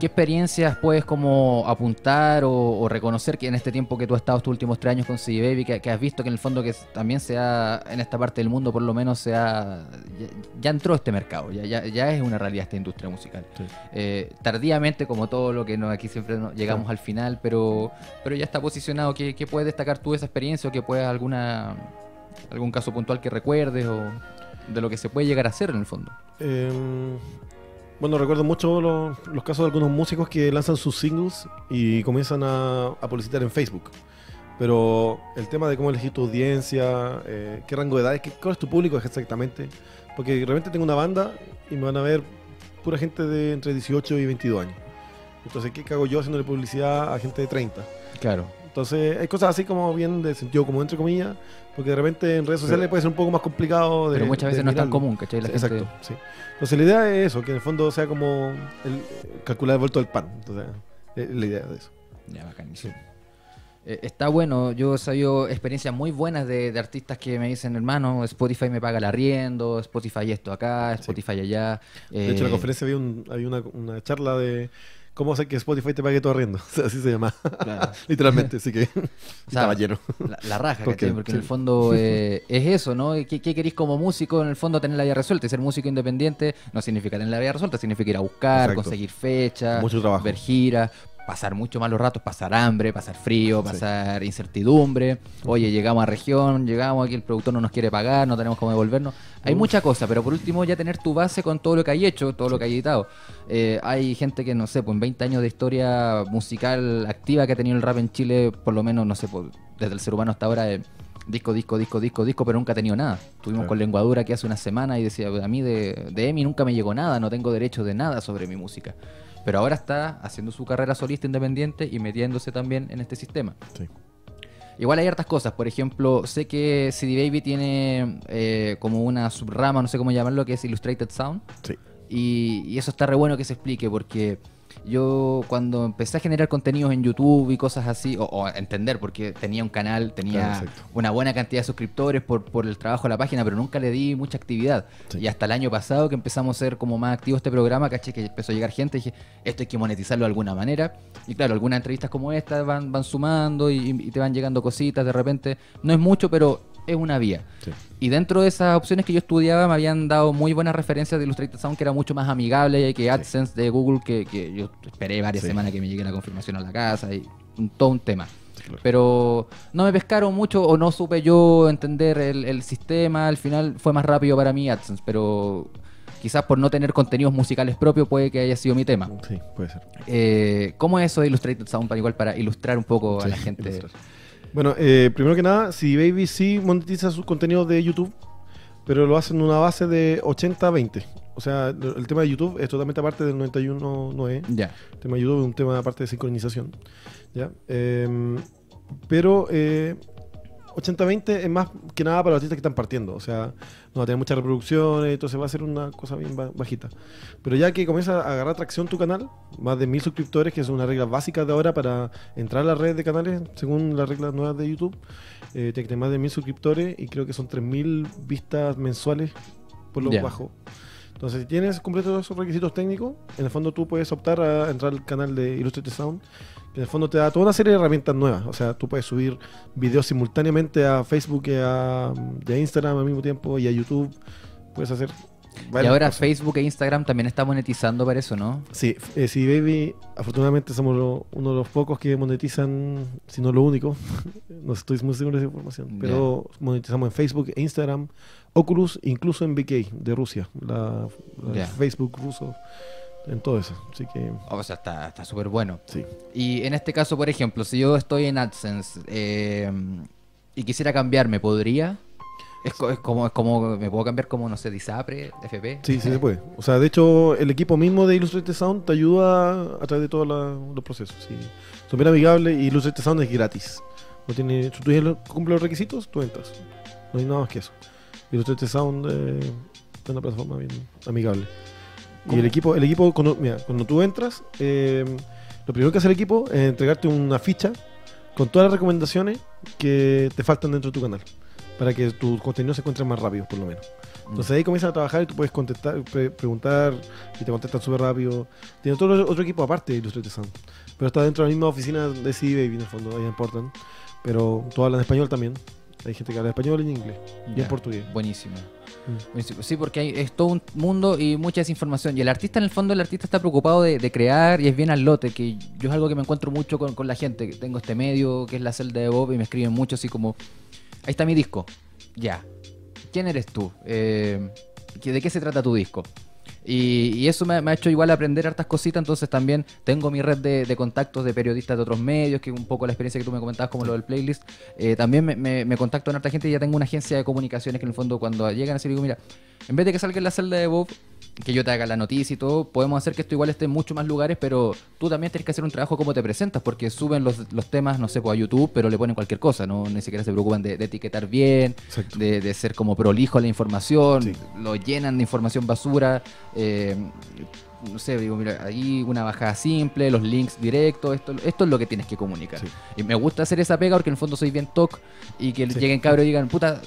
¿Qué experiencias puedes como apuntar o, o reconocer que en este tiempo que tú has estado estos últimos tres años con CD Baby, que, que has visto que en el fondo que también sea en esta parte del mundo por lo menos sea ya, ya entró este mercado, ya, ya, ya es una realidad esta industria musical. Sí. Eh, tardíamente como todo lo que no, aquí siempre no- llegamos al final, pero, pero ya está posicionado. ¿Qué, qué puedes destacar tú de esa experiencia o que puedas alguna algún caso puntual que recuerdes o de lo que se puede llegar a hacer en el fondo? Eh, bueno, recuerdo mucho los, los casos de algunos músicos que lanzan sus singles y comienzan a, a publicitar en Facebook. Pero el tema de cómo elegir tu audiencia, eh, qué rango de edades, qué, cuál es tu público exactamente. Porque de repente tengo una banda y me van a ver pura gente de entre 18 y 22 años. Entonces, ¿qué cago yo haciéndole publicidad a gente de 30? Claro. Entonces, hay cosas así como bien de sentido común, entre comillas, porque de repente en redes sociales Pero- puede ser un poco más complicado de Pero muchas veces no es tan común, ¿cachai? La Sí, gente- Exacto, sí. Entonces la idea es eso, que en el fondo sea como el, calcular el vuelto del pan. Entonces, es la idea de eso. Ya, bacanísimo. Eh, está bueno, yo he sabido experiencias muy buenas de, de artistas que me dicen, hermano, Spotify me paga el arriendo, Spotify esto acá, Spotify allá. De hecho, en la Eh, conferencia había, un- había una, una charla de cómo hacer que Spotify te pague tu arriendo. O (laughs) sea, así se llama. claro, (laughs) Literalmente, así que (laughs) O sea, estaba lleno. la, la raja, Porque- ¿cachai? Porque en el fondo eh, es eso, ¿no? ¿Qué, ¿Qué queréis como músico? En el fondo tener la vida resuelta y ser músico independiente no significa tener la vida resuelta, significa ir a buscar, Exacto. conseguir fechas, ver giras, pasar mucho malos ratos, pasar hambre, pasar frío, Sí. pasar incertidumbre. Oye, llegamos a región, llegamos aquí, el productor no nos quiere pagar, no tenemos cómo devolvernos. Hay Uf. mucha cosa, pero por último ya tener tu base con todo lo que hay hecho, todo lo que hay editado. Eh, hay gente que, no sé, pues en 20 años de historia musical activa que ha tenido el rap en Chile, por lo menos, no sé, pues, desde el ser humano hasta ahora, eh, disco, disco, disco, disco, disco, pero nunca ha tenido nada. Tuvimos Claro. con Lenguadura que hace una semana y decía, a mí de, de EMI nunca me llegó nada, no tengo derecho de nada sobre mi música. Pero ahora está haciendo su carrera solista independiente y metiéndose también en este sistema. Sí. Igual hay hartas cosas, por ejemplo, sé que CD Baby tiene eh, como una subrama, no sé cómo llamarlo, que es Illustrated Sound. Sí. Y, y eso está re bueno que se explique, porque yo cuando empecé a generar contenidos en YouTube y cosas así, o, entender, porque tenía un canal, tenía Claro, una buena cantidad de suscriptores por, por el trabajo de la página, pero nunca le di mucha actividad. Sí. Y hasta el año pasado que empezamos a ser como más activos este programa, caché que empezó a llegar gente, dije, esto hay que monetizarlo de alguna manera. Y claro, algunas entrevistas como esta van, van sumando y, y te van llegando cositas de repente. No es mucho, pero es una vía. Sí. Y dentro de esas opciones que yo estudiaba me habían dado muy buenas referencias de Illustrated Sound que era mucho más amigable que AdSense de Google que, que yo esperé varias Sí. semanas que me llegue la confirmación a la casa y un- todo un tema. claro. Pero no me pescaron mucho o no supe yo entender el, el sistema. Al final fue más rápido para mí AdSense, pero quizás por no tener contenidos musicales propios puede que haya sido mi tema. Sí, puede ser. Eh, ¿Cómo es eso de Illustrated Sound para igual para ilustrar un poco a la gente? ilustrar. Bueno, eh, primero que nada, si Baby sí monetiza sus contenidos de YouTube, pero lo hace en una base de 80-20. O sea, el tema de YouTube es totalmente aparte del 91.9. Ya. El tema de YouTube es un tema aparte de sincronización. ¿ya? Em, pero eh, 80-20 es más que nada para los artistas que están partiendo. O sea, no va a tener muchas reproducciones, entonces va a ser una cosa bien ba- bajita. Pero ya que comienza a agarrar tracción tu canal, más de mil suscriptores, que es una regla básica de ahora para entrar a la red de canales, según las reglas nuevas de YouTube, eh, tiene más de mil suscriptores y creo que son 3.000 vistas mensuales por lo bajo. Entonces, si tienes completos esos requisitos técnicos, en el fondo tú puedes optar a entrar al canal de Illustrated Sound. En el fondo te da toda una serie de herramientas nuevas. O sea, tú puedes subir videos simultáneamente a Facebook y a, y a Instagram al mismo tiempo y a YouTube. Puedes hacer. Y ahora cosas. Facebook e Instagram también está monetizando para eso, ¿no? Sí, eh, sí, Baby, afortunadamente somos lo- uno de los pocos que monetizan, si no lo único, (laughs) no estoy muy seguro de esa información, pero monetizamos en Facebook, e Instagram, Oculus, incluso en BK de Rusia, la. Facebook ruso, en todo eso. Así que O sea, está está súper bueno. sí. Y en este caso, por ejemplo, si yo estoy en AdSense eh, y quisiera cambiarme, ¿podría? Es, es como, es como, me puedo cambiar como, no sé, Disapre, FP. Sí, sí se puede. O sea, de hecho, el equipo mismo de Illustrated Sound te ayuda a través de todos los procesos. Sí. Son bien amigables y Illustrated Sound es gratis. No tiene, si tú cumples los requisitos, tú entras. No hay nada más que eso. Illustrated Sound eh, es una plataforma bien amigable. Y el equipo, el equipo cuando, mira, cuando tú entras, eh, lo primero que hace el equipo es entregarte una ficha con todas las recomendaciones que te faltan dentro de tu canal. Para que tu contenido se encuentre más rápido, por lo menos. Entonces ahí comienzan a trabajar y tú puedes contestar, pre- preguntar y te contestan súper rápido. Tiene otro, otro equipo aparte de Illustrated Sound. Pero está dentro de la misma oficina de CD Baby en el fondo, ahí en Portland. Pero todos hablan español también. Hay gente que habla español y en inglés. Y en portugués. Buenísimo. Mm. Buenísimo. Sí, porque hay, es todo un mundo y mucha desinformación. Y el artista, en el fondo, el artista está preocupado de, de crear y es bien al lote, que yo es algo que me encuentro mucho con, con la gente. Tengo este medio que es la celda de Bob y me escriben mucho así como, ahí está mi disco. Ya. ¿Quién eres tú? Eh, ¿qué- ¿De qué se trata tu disco? Y, y eso me, me ha hecho igual aprender hartas cositas, entonces también tengo mi red de, de contactos de periodistas de otros medios, que un poco la experiencia que tú me comentabas como lo del playlist. Eh, también me, me, me contacto con harta gente y ya tengo una agencia de comunicaciones que en el fondo cuando llegan así digo, mira, en vez de que salga en la celda de Bob, que yo te haga la noticia y todo, podemos hacer que esto igual esté en muchos más lugares, pero tú también tienes que hacer un trabajo como te presentas, porque suben los, los temas, no sé, pues a YouTube, pero le ponen cualquier cosa, no ni siquiera se preocupan de, de etiquetar bien, de, de ser como prolijo a la información, Sí. lo llenan de información basura. Eh, no sé, digo, mira, ahí una bajada simple, los links directos, esto, esto es lo que tienes que comunicar. Sí. Y me gusta hacer esa pega porque en el fondo soy bien toc y que Sí. lleguen cabros y digan, puta,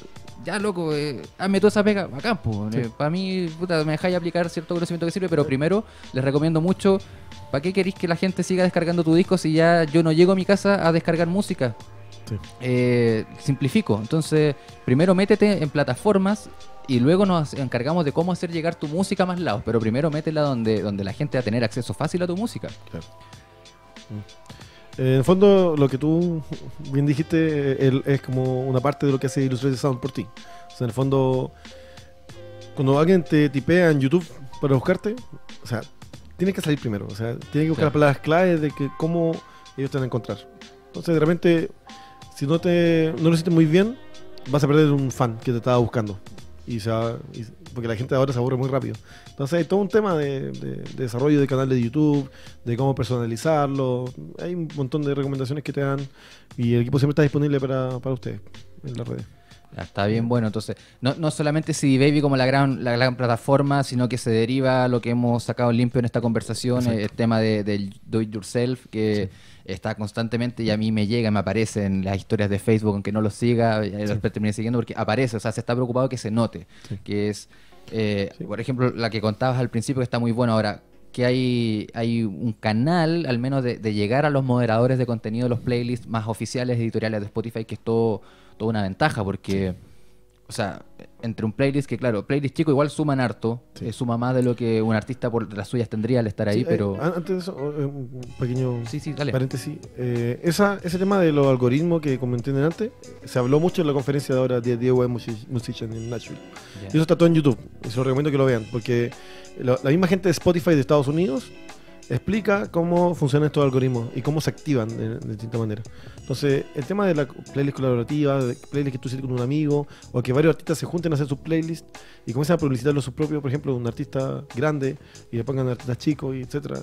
ya loco, eh, hazme toda esa pega acá, pues. Sí. para mí, puta, me dejáis aplicar cierto conocimiento que sirve, pero primero les recomiendo mucho, ¿para qué queréis que la gente siga descargando tu disco si ya yo no llego a mi casa a descargar música? Sí. Eh, simplifico. Entonces, primero métete en plataformas y luego nos encargamos de cómo hacer llegar tu música a más lados. Pero primero métela donde, donde la gente va a tener acceso fácil a tu música. Eh, en el fondo, lo que tú bien dijiste eh, el- es como una parte de lo que hace Illustrated Sound por ti. O sea, en el fondo, cuando alguien te tipea en YouTube para buscarte, o sea, tienes que salir primero. O sea, tienes que buscar Claro. las palabras claves de que cómo ellos te van a encontrar. Entonces, de repente, si no te no lo hiciste muy bien, vas a perder un fan que te estaba buscando. Y se va- y- porque la gente ahora se aburre muy rápido. Entonces hay todo un tema de, de- de desarrollo de canal de YouTube, de cómo personalizarlo. Hay un montón de recomendaciones que te dan y el equipo siempre está disponible para, para ustedes en las redes. Está bien bueno, entonces, no, no solamente CD Baby como la gran, la gran plataforma, sino que se deriva lo que hemos sacado limpio en esta conversación, Exacto. el tema de, del do it yourself, que está constantemente y a mí me llega, me aparece en las historias de Facebook, aunque no lo siga, y después terminé siguiendo porque aparece, o sea, se está preocupado que se note, Sí. que es, eh, Sí. por ejemplo, la que contabas al principio que está muy buena ahora, que hay, hay un canal, al menos de, de llegar a los moderadores de contenido de los playlists más oficiales editoriales de Spotify, que es todo, toda una ventaja, porque, o sea, entre un playlist que, claro, playlist chico igual suman harto, Sí. eh, suma más de lo que un artista por las suyas tendría al estar ahí, Sí, eh, pero... an- antes de eso, eh, un pequeño Sí, sí, dale. paréntesis. Eh, esa, ese tema de los algoritmos que comenté antes, se habló mucho en la conferencia de ahora de Diego Music- Musician en Nashville. Y eso está todo en YouTube. Y se lo recomiendo que lo vean. Porque lo- la misma gente de Spotify de Estados Unidos explica cómo funcionan estos algoritmos y cómo se activan de, de distinta manera. Entonces, el tema de la playlist colaborativa, de playlist que tú hiciste con un amigo, o que varios artistas se junten a hacer sus playlists y comiencen a publicitarlo sus propios, por ejemplo, un artista grande y le pongan artistas chicos, y etcétera,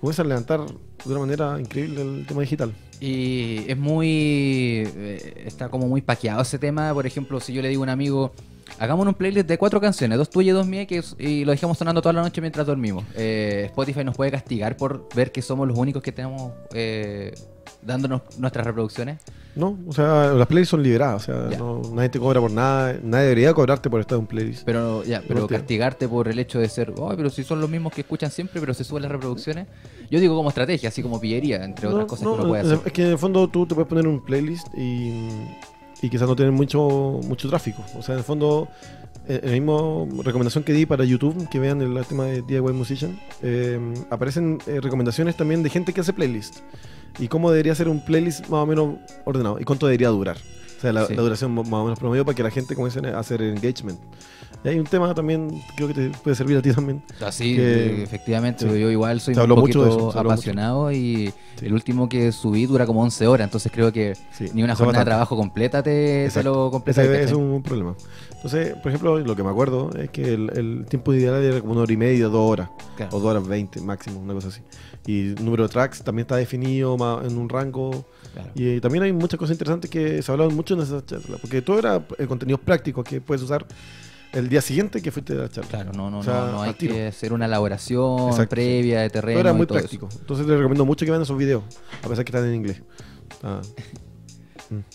comienzan a levantar de una manera increíble el tema digital. Y es muy. eh, está como muy paqueado ese tema. Por ejemplo, si yo le digo a un amigo, hagamos un playlist de cuatro canciones, dos tuyas y dos mías, que y lo dejamos sonando toda la noche mientras dormimos. Eh, Spotify nos puede castigar por ver que somos los únicos que tenemos. eh, dándonos nuestras reproducciones. No, o sea, las playlists son liberadas, o sea, no- nadie te cobra por nada, nadie debería cobrarte por estar en un playlist. Pero ya, pero castigarte por el hecho de ser, ay, pero si son los mismos que escuchan siempre, pero se suben las reproducciones. Yo digo como estrategia, así como pillería, entre otras cosas que uno puede hacer. Es que en el fondo tú te puedes poner un playlist y, y quizás no tener mucho, mucho tráfico. O sea, en el fondo, eh, la misma recomendación que di para YouTube, que vean el tema de DIY Musician, eh, aparecen eh, recomendaciones también de gente que hace playlist. Y cómo debería ser un playlist más o menos ordenado. Y cuánto debería durar. O sea, la, Sí. la duración más o menos promedio para que la gente comience a hacer engagement. Y hay un tema también, creo que te puede servir a ti también. Así, que- efectivamente, sí. pero yo igual soy un poquito eso, apasionado y Sí. el último que subí dura como 11 horas, entonces creo que Sí, ni una jornada de trabajo completa te, te lo completa. Ese es un problema. Entonces, por ejemplo, lo que me acuerdo es que el, el tiempo ideal era como una hora y media, dos horas, o dos horas veinte máximo, una cosa así. Y el número de tracks también está definido en un rango. Y eh, también hay muchas cosas interesantes que se hablaron mucho en esa charla, porque todo era eh, contenidos prácticos que puedes usar el día siguiente que fuiste a la charla. Claro, no, no, O sea, no, no hay tiro. que hacer una elaboración Exacto, previa de Todo terreno. era y muy todo práctico. Entonces les recomiendo mucho que vean esos videos, a pesar que están en inglés. Ah.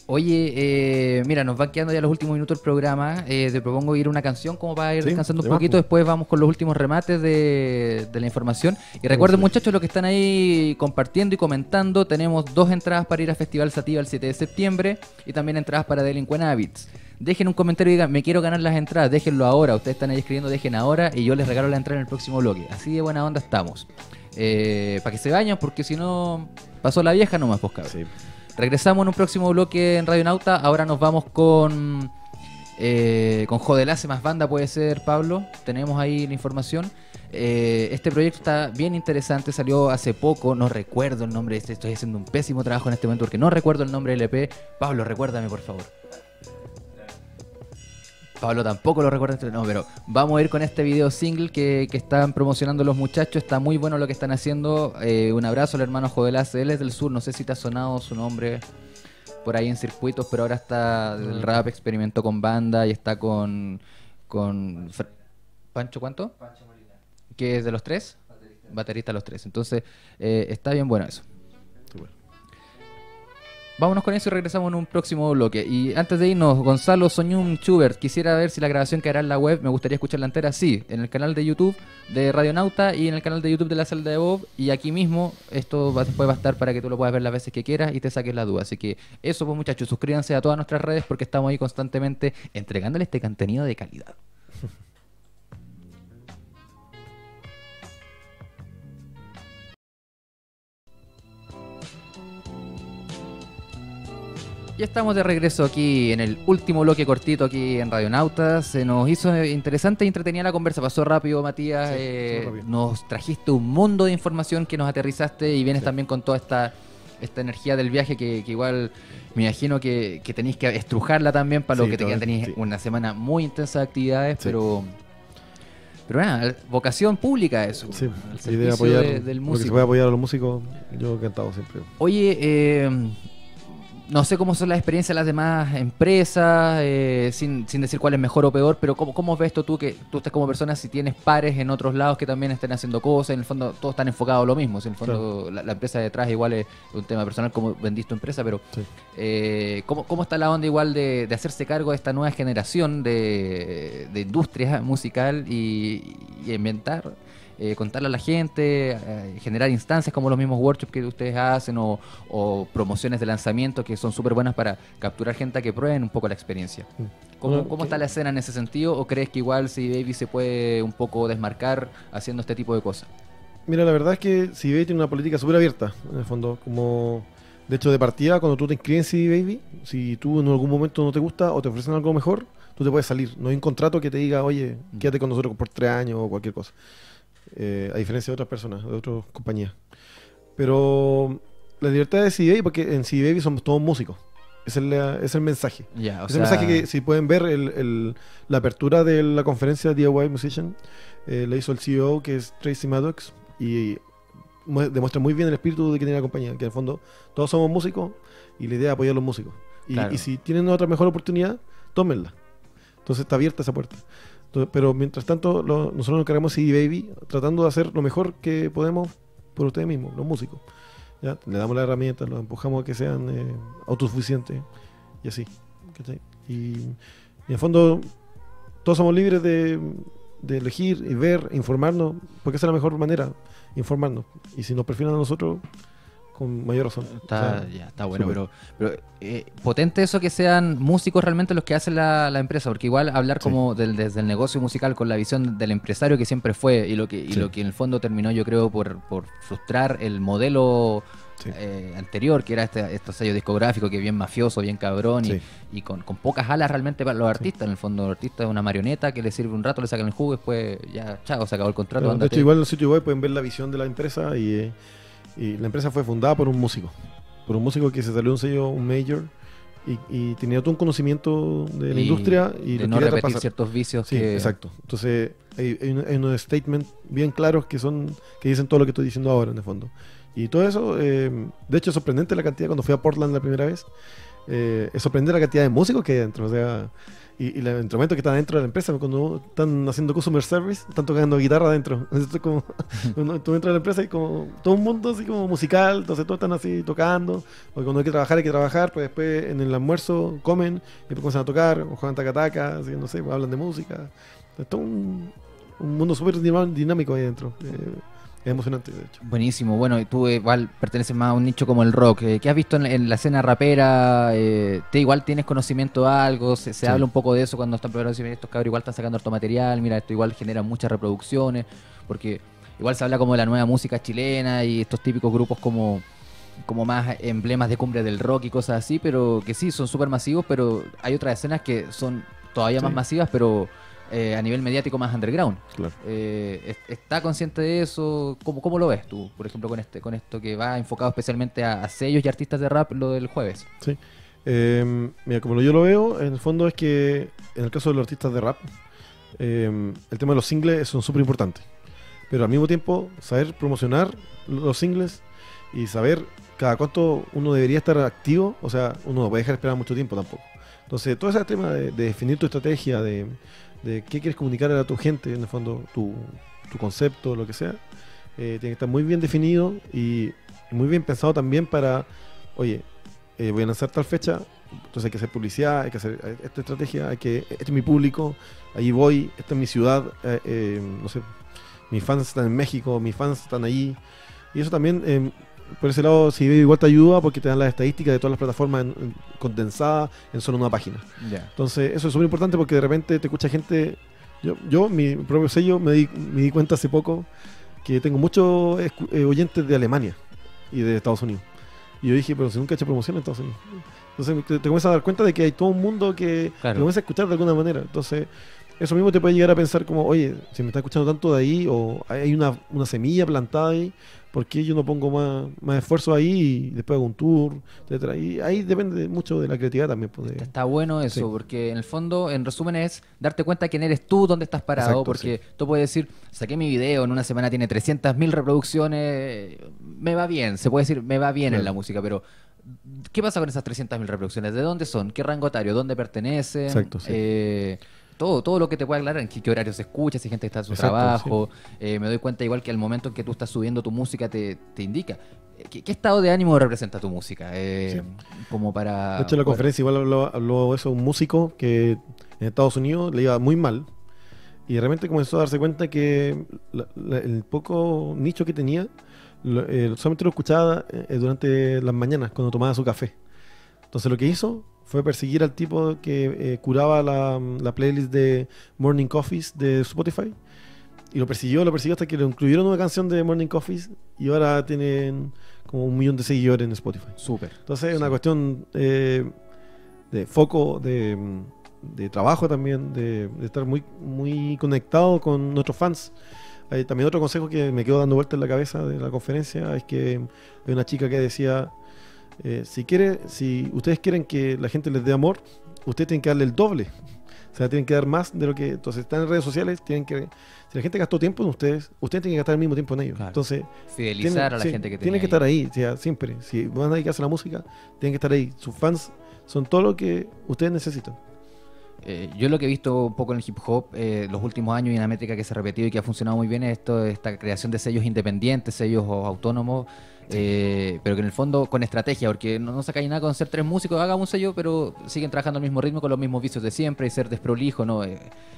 Oye, eh, mira, nos van quedando ya los últimos minutos del programa. Eh, te propongo ir a una canción como para ir Sí, descansando un de poquito. Después vamos con los últimos remates de, de la información. Y recuerden, sí. muchachos, los que están ahí compartiendo y comentando, tenemos dos entradas para ir a Festival Sativa el 7 de septiembre y también entradas para Delinquent Habits. Dejen un comentario y digan, me quiero ganar las entradas, déjenlo ahora. Ustedes están ahí escribiendo, dejen ahora y yo les regalo la entrada en el próximo bloque. Así de buena onda estamos. Eh, para que se bañen, porque si no, pasó la vieja nomás, pues cabrón. sí. Regresamos en un próximo bloque en Radio Nauta. Ahora nos vamos con. Eh, con Jodelace más banda, puede ser, Pablo. Tenemos ahí la información. Eh, este proyecto está bien interesante, salió hace poco. No recuerdo el nombre. Estoy haciendo un pésimo trabajo en este momento porque no recuerdo el nombre del EP. Pablo, recuérdame, por favor. Pablo tampoco lo recuerda. No, pero vamos a ir con este video single que, que están promocionando los muchachos. Está muy bueno lo que están haciendo. Eh, un abrazo al hermano Jodelas. Él es del sur. No sé si te ha sonado su nombre por ahí en circuitos, pero ahora está del rap. Experimentó con banda y está con. con Fr- ¿Pancho cuánto? Que es de los tres. Baterista de los tres. Entonces, eh, está bien bueno eso. Vámonos con eso y regresamos en un próximo bloque. Y antes de irnos, Gonzalo Soñum Schubert, quisiera ver si la grabación quedará en la web. Me gustaría escucharla entera. Sí, en el canal de YouTube de Radionauta y en el canal de YouTube de la celda de Bob. Y aquí mismo, esto va, después va a estar para que tú lo puedas ver las veces que quieras y te saques la duda. Así que eso, pues muchachos, suscríbanse a todas nuestras redes porque estamos ahí constantemente entregándole este contenido de calidad. (laughs) Ya estamos de regreso aquí en el último bloque cortito aquí en Radionautas. Se nos hizo interesante y entretenida la conversa. Pasó rápido, Matías. Sí, eh, rápido. nos trajiste un mundo de información que nos aterrizaste y vienes Sí. también con toda esta, esta energía del viaje que, que igual me imagino que, que tenéis que estrujarla también para lo Sí, que te Tenéis una semana muy intensa de actividades, pero... Pero nada, vocación pública eso. Sí, idea servicio de apoyar, de- del lo que se músico. puede apoyar a los músicos, yo encantado siempre. Oye, eh, no sé cómo son las experiencias de las demás empresas, eh, sin, sin decir cuál es mejor o peor, pero ¿cómo, cómo ves esto tú que tú estás como persona si tienes pares en otros lados que también estén haciendo cosas? En el fondo todos están enfocados a lo mismo, si en el fondo la, la empresa detrás igual es un tema personal como vendís tu empresa, pero Sí. eh, ¿cómo, cómo está la onda igual de, de hacerse cargo de esta nueva generación de, de industria musical y, y inventar? Eh, contarle a la gente, eh, generar instancias como los mismos workshops que ustedes hacen o, o promociones de lanzamiento que son súper buenas para capturar gente a que prueben un poco la experiencia. ¿Cómo, Bueno, cómo que- está la escena en ese sentido o crees que igual si Baby se puede un poco desmarcar haciendo este tipo de cosas? Mira, la verdad es que CD tiene una política súper abierta, en el fondo, como... De hecho, de partida, cuando tú te inscribes en CD Baby, si tú en algún momento no te gusta o te ofrecen algo mejor, tú te puedes salir. No hay un contrato que te diga, oye, quédate con nosotros por tres años o cualquier cosa. Eh, a diferencia de otras personas, de otras compañías. Pero la libertad de CD Baby, porque en CD Baby somos todos músicos. Es, ese es el mensaje. Ya, o Ese mensaje que si pueden ver el- el- la apertura de la conferencia DIY Musician, eh, la hizo el CEO que es Tracy Maddox y mu- demuestra muy bien el espíritu de que tiene la compañía, que en el fondo todos somos músicos y la idea es apoyar a los músicos. Y, Claro. y si tienen otra mejor oportunidad, tómenla. Entonces está abierta esa puerta. Pero mientras tanto, nosotros nos encargamos de CD Baby tratando de hacer lo mejor que podemos por ustedes mismos, los músicos. ¿ya? Le damos las herramientas, los empujamos a que sean eh, autosuficientes y así. Y, en el fondo, todos somos libres de, de elegir y ver, informarnos, porque esa es la mejor manera, informarnos. Y si nos prefieren a nosotros, con mayor razón. Está, O sea, ya, está bueno, pero, pero eh, potente eso que sean músicos realmente los que hacen la, la empresa, porque igual hablar Sí. como del, desde el negocio musical con la visión del empresario que siempre fue y lo que, y Sí. lo que en el fondo terminó yo creo por, por frustrar el modelo Sí. eh, anterior, que era este, estos sellos discográficos que bien mafioso, bien cabrón y, Sí. y con, con pocas alas realmente para los artistas. En el fondo, el artista es una marioneta que le sirve un rato, le sacan el jugo y después ya, chao, se acabó el contrato. De hecho, igual en el sitio web pueden ver la visión de la empresa y, eh, y la empresa fue fundada por un músico. Por un músico que se salió de un sello, un major, y, y tenía todo un conocimiento de la Y industria y de no repetir traspasar. ciertos vicios Sí, que... exacto. Entonces, hay, hay, un- hay unos statements bien claros que son que dicen todo lo que estoy diciendo ahora, en el fondo. Y todo eso, eh, de hecho, es sorprendente la cantidad, cuando fui a Portland la primera vez, eh, es sorprendente la cantidad de músicos que hay dentro. O sea, y, y los instrumentos que están dentro de la empresa, cuando están haciendo customer service, están tocando guitarra adentro. (laughs) Esto es como, (laughs) tú entras a la empresa y como todo un mundo así como musical, entonces todos están así tocando. O cuando hay que trabajar, hay que trabajar, pues después en el almuerzo comen, y comienzan a tocar, o juegan taca-taca, así, no sé, pues hablan de música. Es todo un, un mundo súper dinámico ahí dentro. Eh, es emocionante, de hecho. Buenísimo, bueno, y tú igual perteneces más a un nicho como el rock. Eh, ¿Qué has visto en, en la escena rapera? Eh, ¿Te igual tienes conocimiento de algo? ¿Se, se Sí. habla un poco de eso cuando están? Si estos cabros igual están sacando harto material, mira, esto igual genera muchas reproducciones, porque igual se habla como de la nueva música chilena y estos típicos grupos como como más emblemas de cumbre del rock y cosas así, pero que sí, son súper masivos, pero hay otras escenas que son todavía Sí. más masivas, pero eh, a nivel mediático más underground. Claro. Eh, es- ¿Está consciente de eso? ¿Cómo, ¿Cómo lo ves tú, por ejemplo, con este con esto que va enfocado especialmente a, a sellos y artistas de rap, lo del jueves? Eh, mira, como yo lo veo, en el fondo es que en el caso de los artistas de rap, eh, el tema de los singles son súper importantes. Pero al mismo tiempo, saber promocionar los singles y saber cada cuánto uno debería estar activo, o sea, uno no puede dejar esperar mucho tiempo tampoco. Entonces, todo ese tema de, de definir tu estrategia, de, de qué quieres comunicar a tu gente, en el fondo, tu, tu concepto, lo que sea, eh, tiene que estar muy bien definido y, muy bien pensado también para, oye, eh, voy a lanzar tal fecha, entonces hay que hacer publicidad, hay que hacer esta estrategia, hay que, este es mi público, ahí voy, esta es mi ciudad, eh, eh, no sé, mis fans están en México, mis fans están allí, y eso también, eh, por ese lado, si igual te ayuda porque te dan las estadísticas de todas las plataformas en- en- condensadas en solo una página. Ya. Entonces, eso es súper importante porque de repente te escucha gente. Yo, yo mi propio sello, me di, me di cuenta hace poco que tengo muchos eh, oyentes de Alemania y de Estados Unidos. Y yo dije, pero si nunca he hecho promoción en Estados Unidos. Entonces te, te comienzas a dar cuenta de que hay todo un mundo que Claro. te comienza a escuchar de alguna manera. Entonces, eso mismo te puede llegar a pensar como, oye, si me está escuchando tanto de ahí, o hay una, una semilla plantada ahí, ¿por qué yo no pongo más, más esfuerzo ahí y después hago un tour? etcétera? Y ahí depende mucho de la creatividad también. pues, Está bueno eso, Sí. porque en el fondo, en resumen, es darte cuenta quién eres tú, dónde estás parado, Exacto, porque tú puedes decir, saqué mi video, en una semana tiene 300.000 reproducciones, me va bien, se puede decir, me va bien en la música, pero ¿qué pasa con esas 300.000 reproducciones? ¿De dónde son? ¿Qué rango etario? ¿Dónde pertenecen? Exacto, sí. Eh, todo, todo lo que te pueda aclarar, en qué, qué horario se escucha, si gente está en su Exacto, trabajo. Eh, me doy cuenta igual que al momento en que tú estás subiendo tu música te, te indica. Eh, ¿Qué, qué estado de ánimo representa tu música? Eh, Como para... De hecho, en la poder- conferencia igual habló, habló eso un músico que en Estados Unidos le iba muy mal y de repente comenzó a darse cuenta que la- la- el poco nicho que tenía lo- eh, solamente lo escuchaba eh, durante las mañanas cuando tomaba su café. Entonces lo que hizo fue perseguir al tipo que eh, curaba la, la playlist de Morning Coffees de Spotify y lo persiguió, lo persiguió hasta que lo incluyeron una canción de Morning Coffees y ahora tienen como un millón de seguidores en Spotify. Súper. Entonces es una cuestión eh, de foco, de, de trabajo también, de, de estar muy, muy conectado con nuestros fans. Hay también otro consejo que me quedó dando vuelta en la cabeza de la conferencia es que hay una chica que decía, eh, si quiere, si ustedes quieren que la gente les dé amor, ustedes tienen que darle el doble. O sea, tienen que dar más de lo que... Entonces, están en redes sociales, tienen que... Si la gente gastó tiempo en ustedes, ustedes tienen que gastar el mismo tiempo en ellos. Claro. Entonces, Fidelizar tienen- a la sí, gente que tienen tiene que estar ahí, o sea, siempre. Si van a dedicarse a la música, tienen que estar ahí. Sus fans son todo lo que ustedes necesitan. Eh, yo lo que he visto un poco en el hip hop eh, los últimos años y una métrica que se ha repetido y que ha funcionado muy bien es esto, esta creación de sellos independientes, sellos autónomos, eh, pero que en el fondo con estrategia, porque no, no sacáis nada con ser tres músicos, haga un sello, pero siguen trabajando al mismo ritmo con los mismos vicios de siempre y ser desprolijo, ¿no? Eh,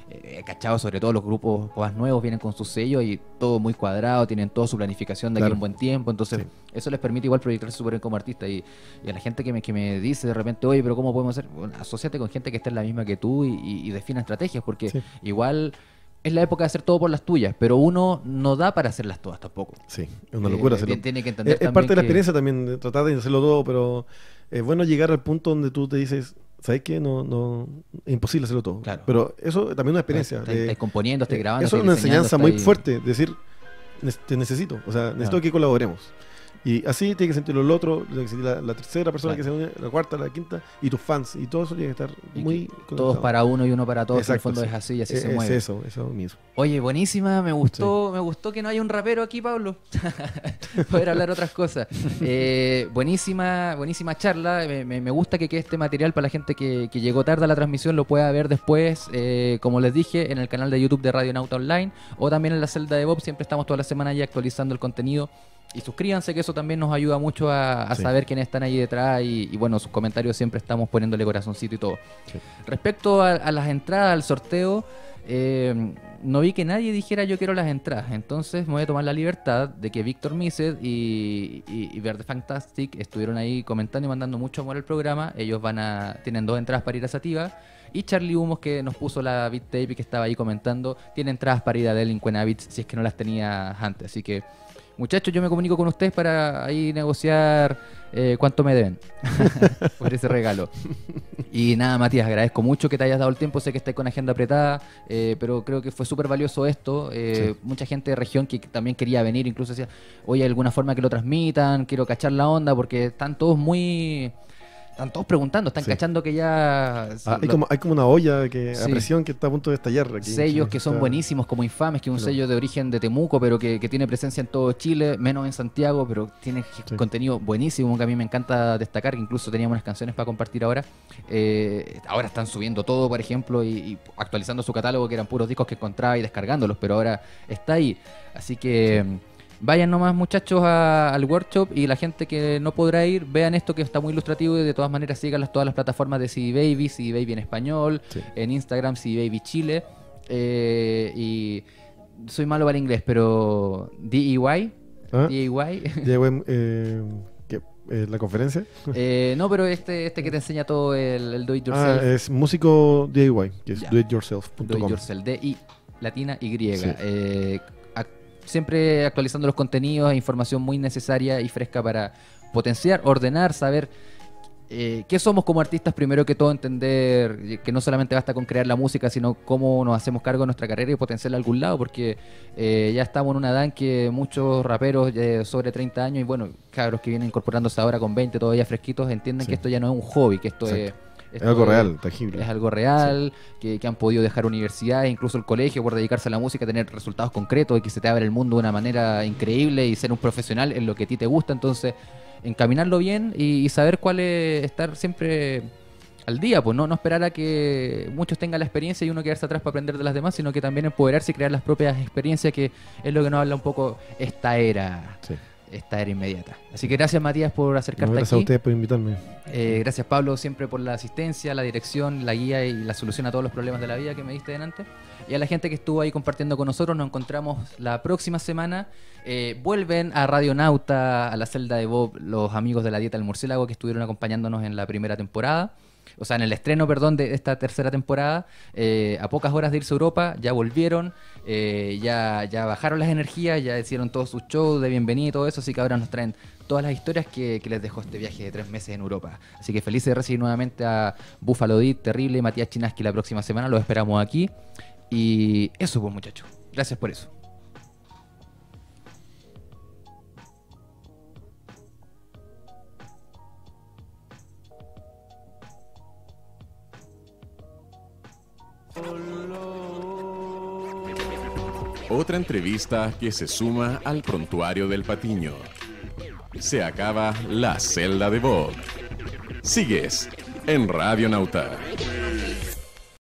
eh, cachado, sobre todo los grupos más nuevos vienen con sus sellos y todo muy cuadrado, tienen toda su planificación de aquí a un buen tiempo, entonces Sí. eso les permite igual proyectarse súper como artista y, y a la gente que me, que me dice de repente, oye, pero ¿cómo podemos hacer? Bueno, asociate con gente que esté en la misma que tú y, y- y defina estrategias, porque Sí. igual es la época de hacer todo por las tuyas, pero uno no da para hacerlas todas tampoco. Sí, es una Eh, locura hacerlo. tiene que entender Es, es parte de la experiencia también, de tratar de hacerlo todo, pero es bueno llegar al punto donde tú te dices, ¿sabes qué? No, no, es imposible hacerlo todo. Claro. Pero eso también es una experiencia. Estás, componiendo, estás eh, grabando. eso es una enseñanza muy fuerte, decir, "Ne- te necesito, o sea, necesito Claro. que colaboremos. Y así tiene que sentirlo el otro, tiene que sentir la, la tercera persona Claro. que se une, la cuarta, la quinta, y tus fans, y todo eso tiene que estar Y muy que. Todos para uno y uno para todos. en el fondo sí. es así y así Es, se es mueve. eso, eso mismo. Oye, buenísima, me gustó, me gustó que no haya un rapero aquí, Pablo. (laughs) Poder hablar otras cosas. (laughs) Eh, buenísima, buenísima charla. Me, me- me gusta que quede este material para la gente que, que llegó tarde a la transmisión, lo pueda ver después, eh, como les dije, en el canal de YouTube de Radio Nauta Online o también en la celda de Bob. Siempre estamos toda la semana ahí actualizando el contenido. Y suscríbanse, que eso también nos ayuda mucho a, a Sí. saber quiénes están ahí detrás. Y, y bueno, sus comentarios siempre estamos poniéndole corazoncito y todo. Sí. Respecto a, a las entradas al sorteo, eh, no vi que nadie dijera yo quiero las entradas. Entonces me voy a tomar la libertad de que Víctor Mises y, y, y Verde Fantastic estuvieron ahí comentando y mandando mucho amor al programa. Ellos van a tienen dos entradas para ir a Sativa. Y Charlie Humos, que nos puso la beat tape y que estaba ahí comentando, tiene entradas para ir a Delinquent Habits si es que no las tenía antes. Así que, muchachos, yo me comunico con ustedes para ahí negociar eh, cuánto me deben (laughs) por ese regalo. Y nada, Matías, agradezco mucho que te hayas dado el tiempo. Sé que estás con agenda apretada, eh, pero creo que fue súper valioso esto. Eh, Mucha gente de región que también quería venir, incluso decía, oye, ¿hay alguna forma que lo transmitan? Quiero cachar la onda, porque están todos muy. Están todos preguntando, están Sí. cachando que ya. Ah, hay, lo- como, hay como una olla que, Sí. a presión que está a punto de estallar. Aquí sellos que son buenísimos, como Infames, que es un sello de origen de Temuco, pero que, que tiene presencia en todo Chile, menos en Santiago, pero tiene Sí. contenido buenísimo que a mí me encanta destacar, que incluso teníamos unas canciones para compartir ahora. Eh, ahora están subiendo todo, por ejemplo, y, y actualizando su catálogo, que eran puros discos que encontraba y descargándolos, pero ahora está ahí. Así que... Vayan nomás muchachos a- al workshop y la gente que no podrá ir, vean esto que está muy ilustrativo y de todas maneras sigan las, todas las plataformas de CD Baby, CD Baby en español, Sí. en Instagram CD Baby Chile eh, y soy malo para el inglés, pero DEY, Ah, DEY, ya, bueno, eh. Eh, ¿La conferencia? (laughs) eh, no, pero este, este que te enseña todo el, el do it Ah, yourself, es músico DIY, que es doityourself.com. do it yourself, D I latina Y, Sí. Eh, siempre actualizando los contenidos, e información muy necesaria y fresca para potenciar, ordenar, saber eh, qué somos como artistas, primero que todo entender que no solamente basta con crear la música, sino cómo nos hacemos cargo de nuestra carrera y potenciarla a algún lado, porque eh, ya estamos en una edad en que muchos raperos eh, sobre 30 años y bueno, cabros que vienen incorporándose ahora con 20 todavía fresquitos, entienden Sí. que esto ya no es un hobby, que esto. Exacto. Es esto algo es- real, tangible. es algo real, que, que han podido dejar universidades, incluso el colegio, por dedicarse a la música, tener resultados concretos y que se te abre el mundo de una manera increíble y ser un profesional en lo que a ti te gusta. Entonces, encaminarlo bien y, y saber cuál es estar siempre al día, pues no, no esperar a que muchos tengan la experiencia y uno quedarse atrás para aprender de las demás, sino que también empoderarse y crear las propias experiencias, que es lo que nos habla un poco esta era, Sí. Esta era inmediata. Así que gracias Matías por No, acercarte gracias aquí. a ustedes por invitarme. Eh, gracias Pablo siempre por la asistencia, la dirección, la guía y la solución a todos los problemas de la vida que me diste delante. Y a la gente que estuvo ahí compartiendo con nosotros, nos encontramos la próxima semana. Eh, vuelven a Radio Nauta, a la celda de Bob, los amigos de la Dieta del Murciélago que estuvieron acompañándonos en la primera temporada. O sea, en el estreno, perdón, de esta tercera temporada, eh, a pocas horas de irse a Europa, ya volvieron, eh, ya, ya bajaron las energías, ya hicieron todos sus shows de bienvenida y todo eso, así que ahora nos traen todas las historias que, que les dejó este viaje de tres meses en Europa. Así que felices de recibir nuevamente a Buffalo Dit, Terrible, Matías Chinaski la próxima semana, los esperamos aquí. Y eso pues muchachos, gracias por eso. Otra entrevista que se suma al prontuario del Patiño. Se acaba la celda de Bob. Sigues en Radio Nauta.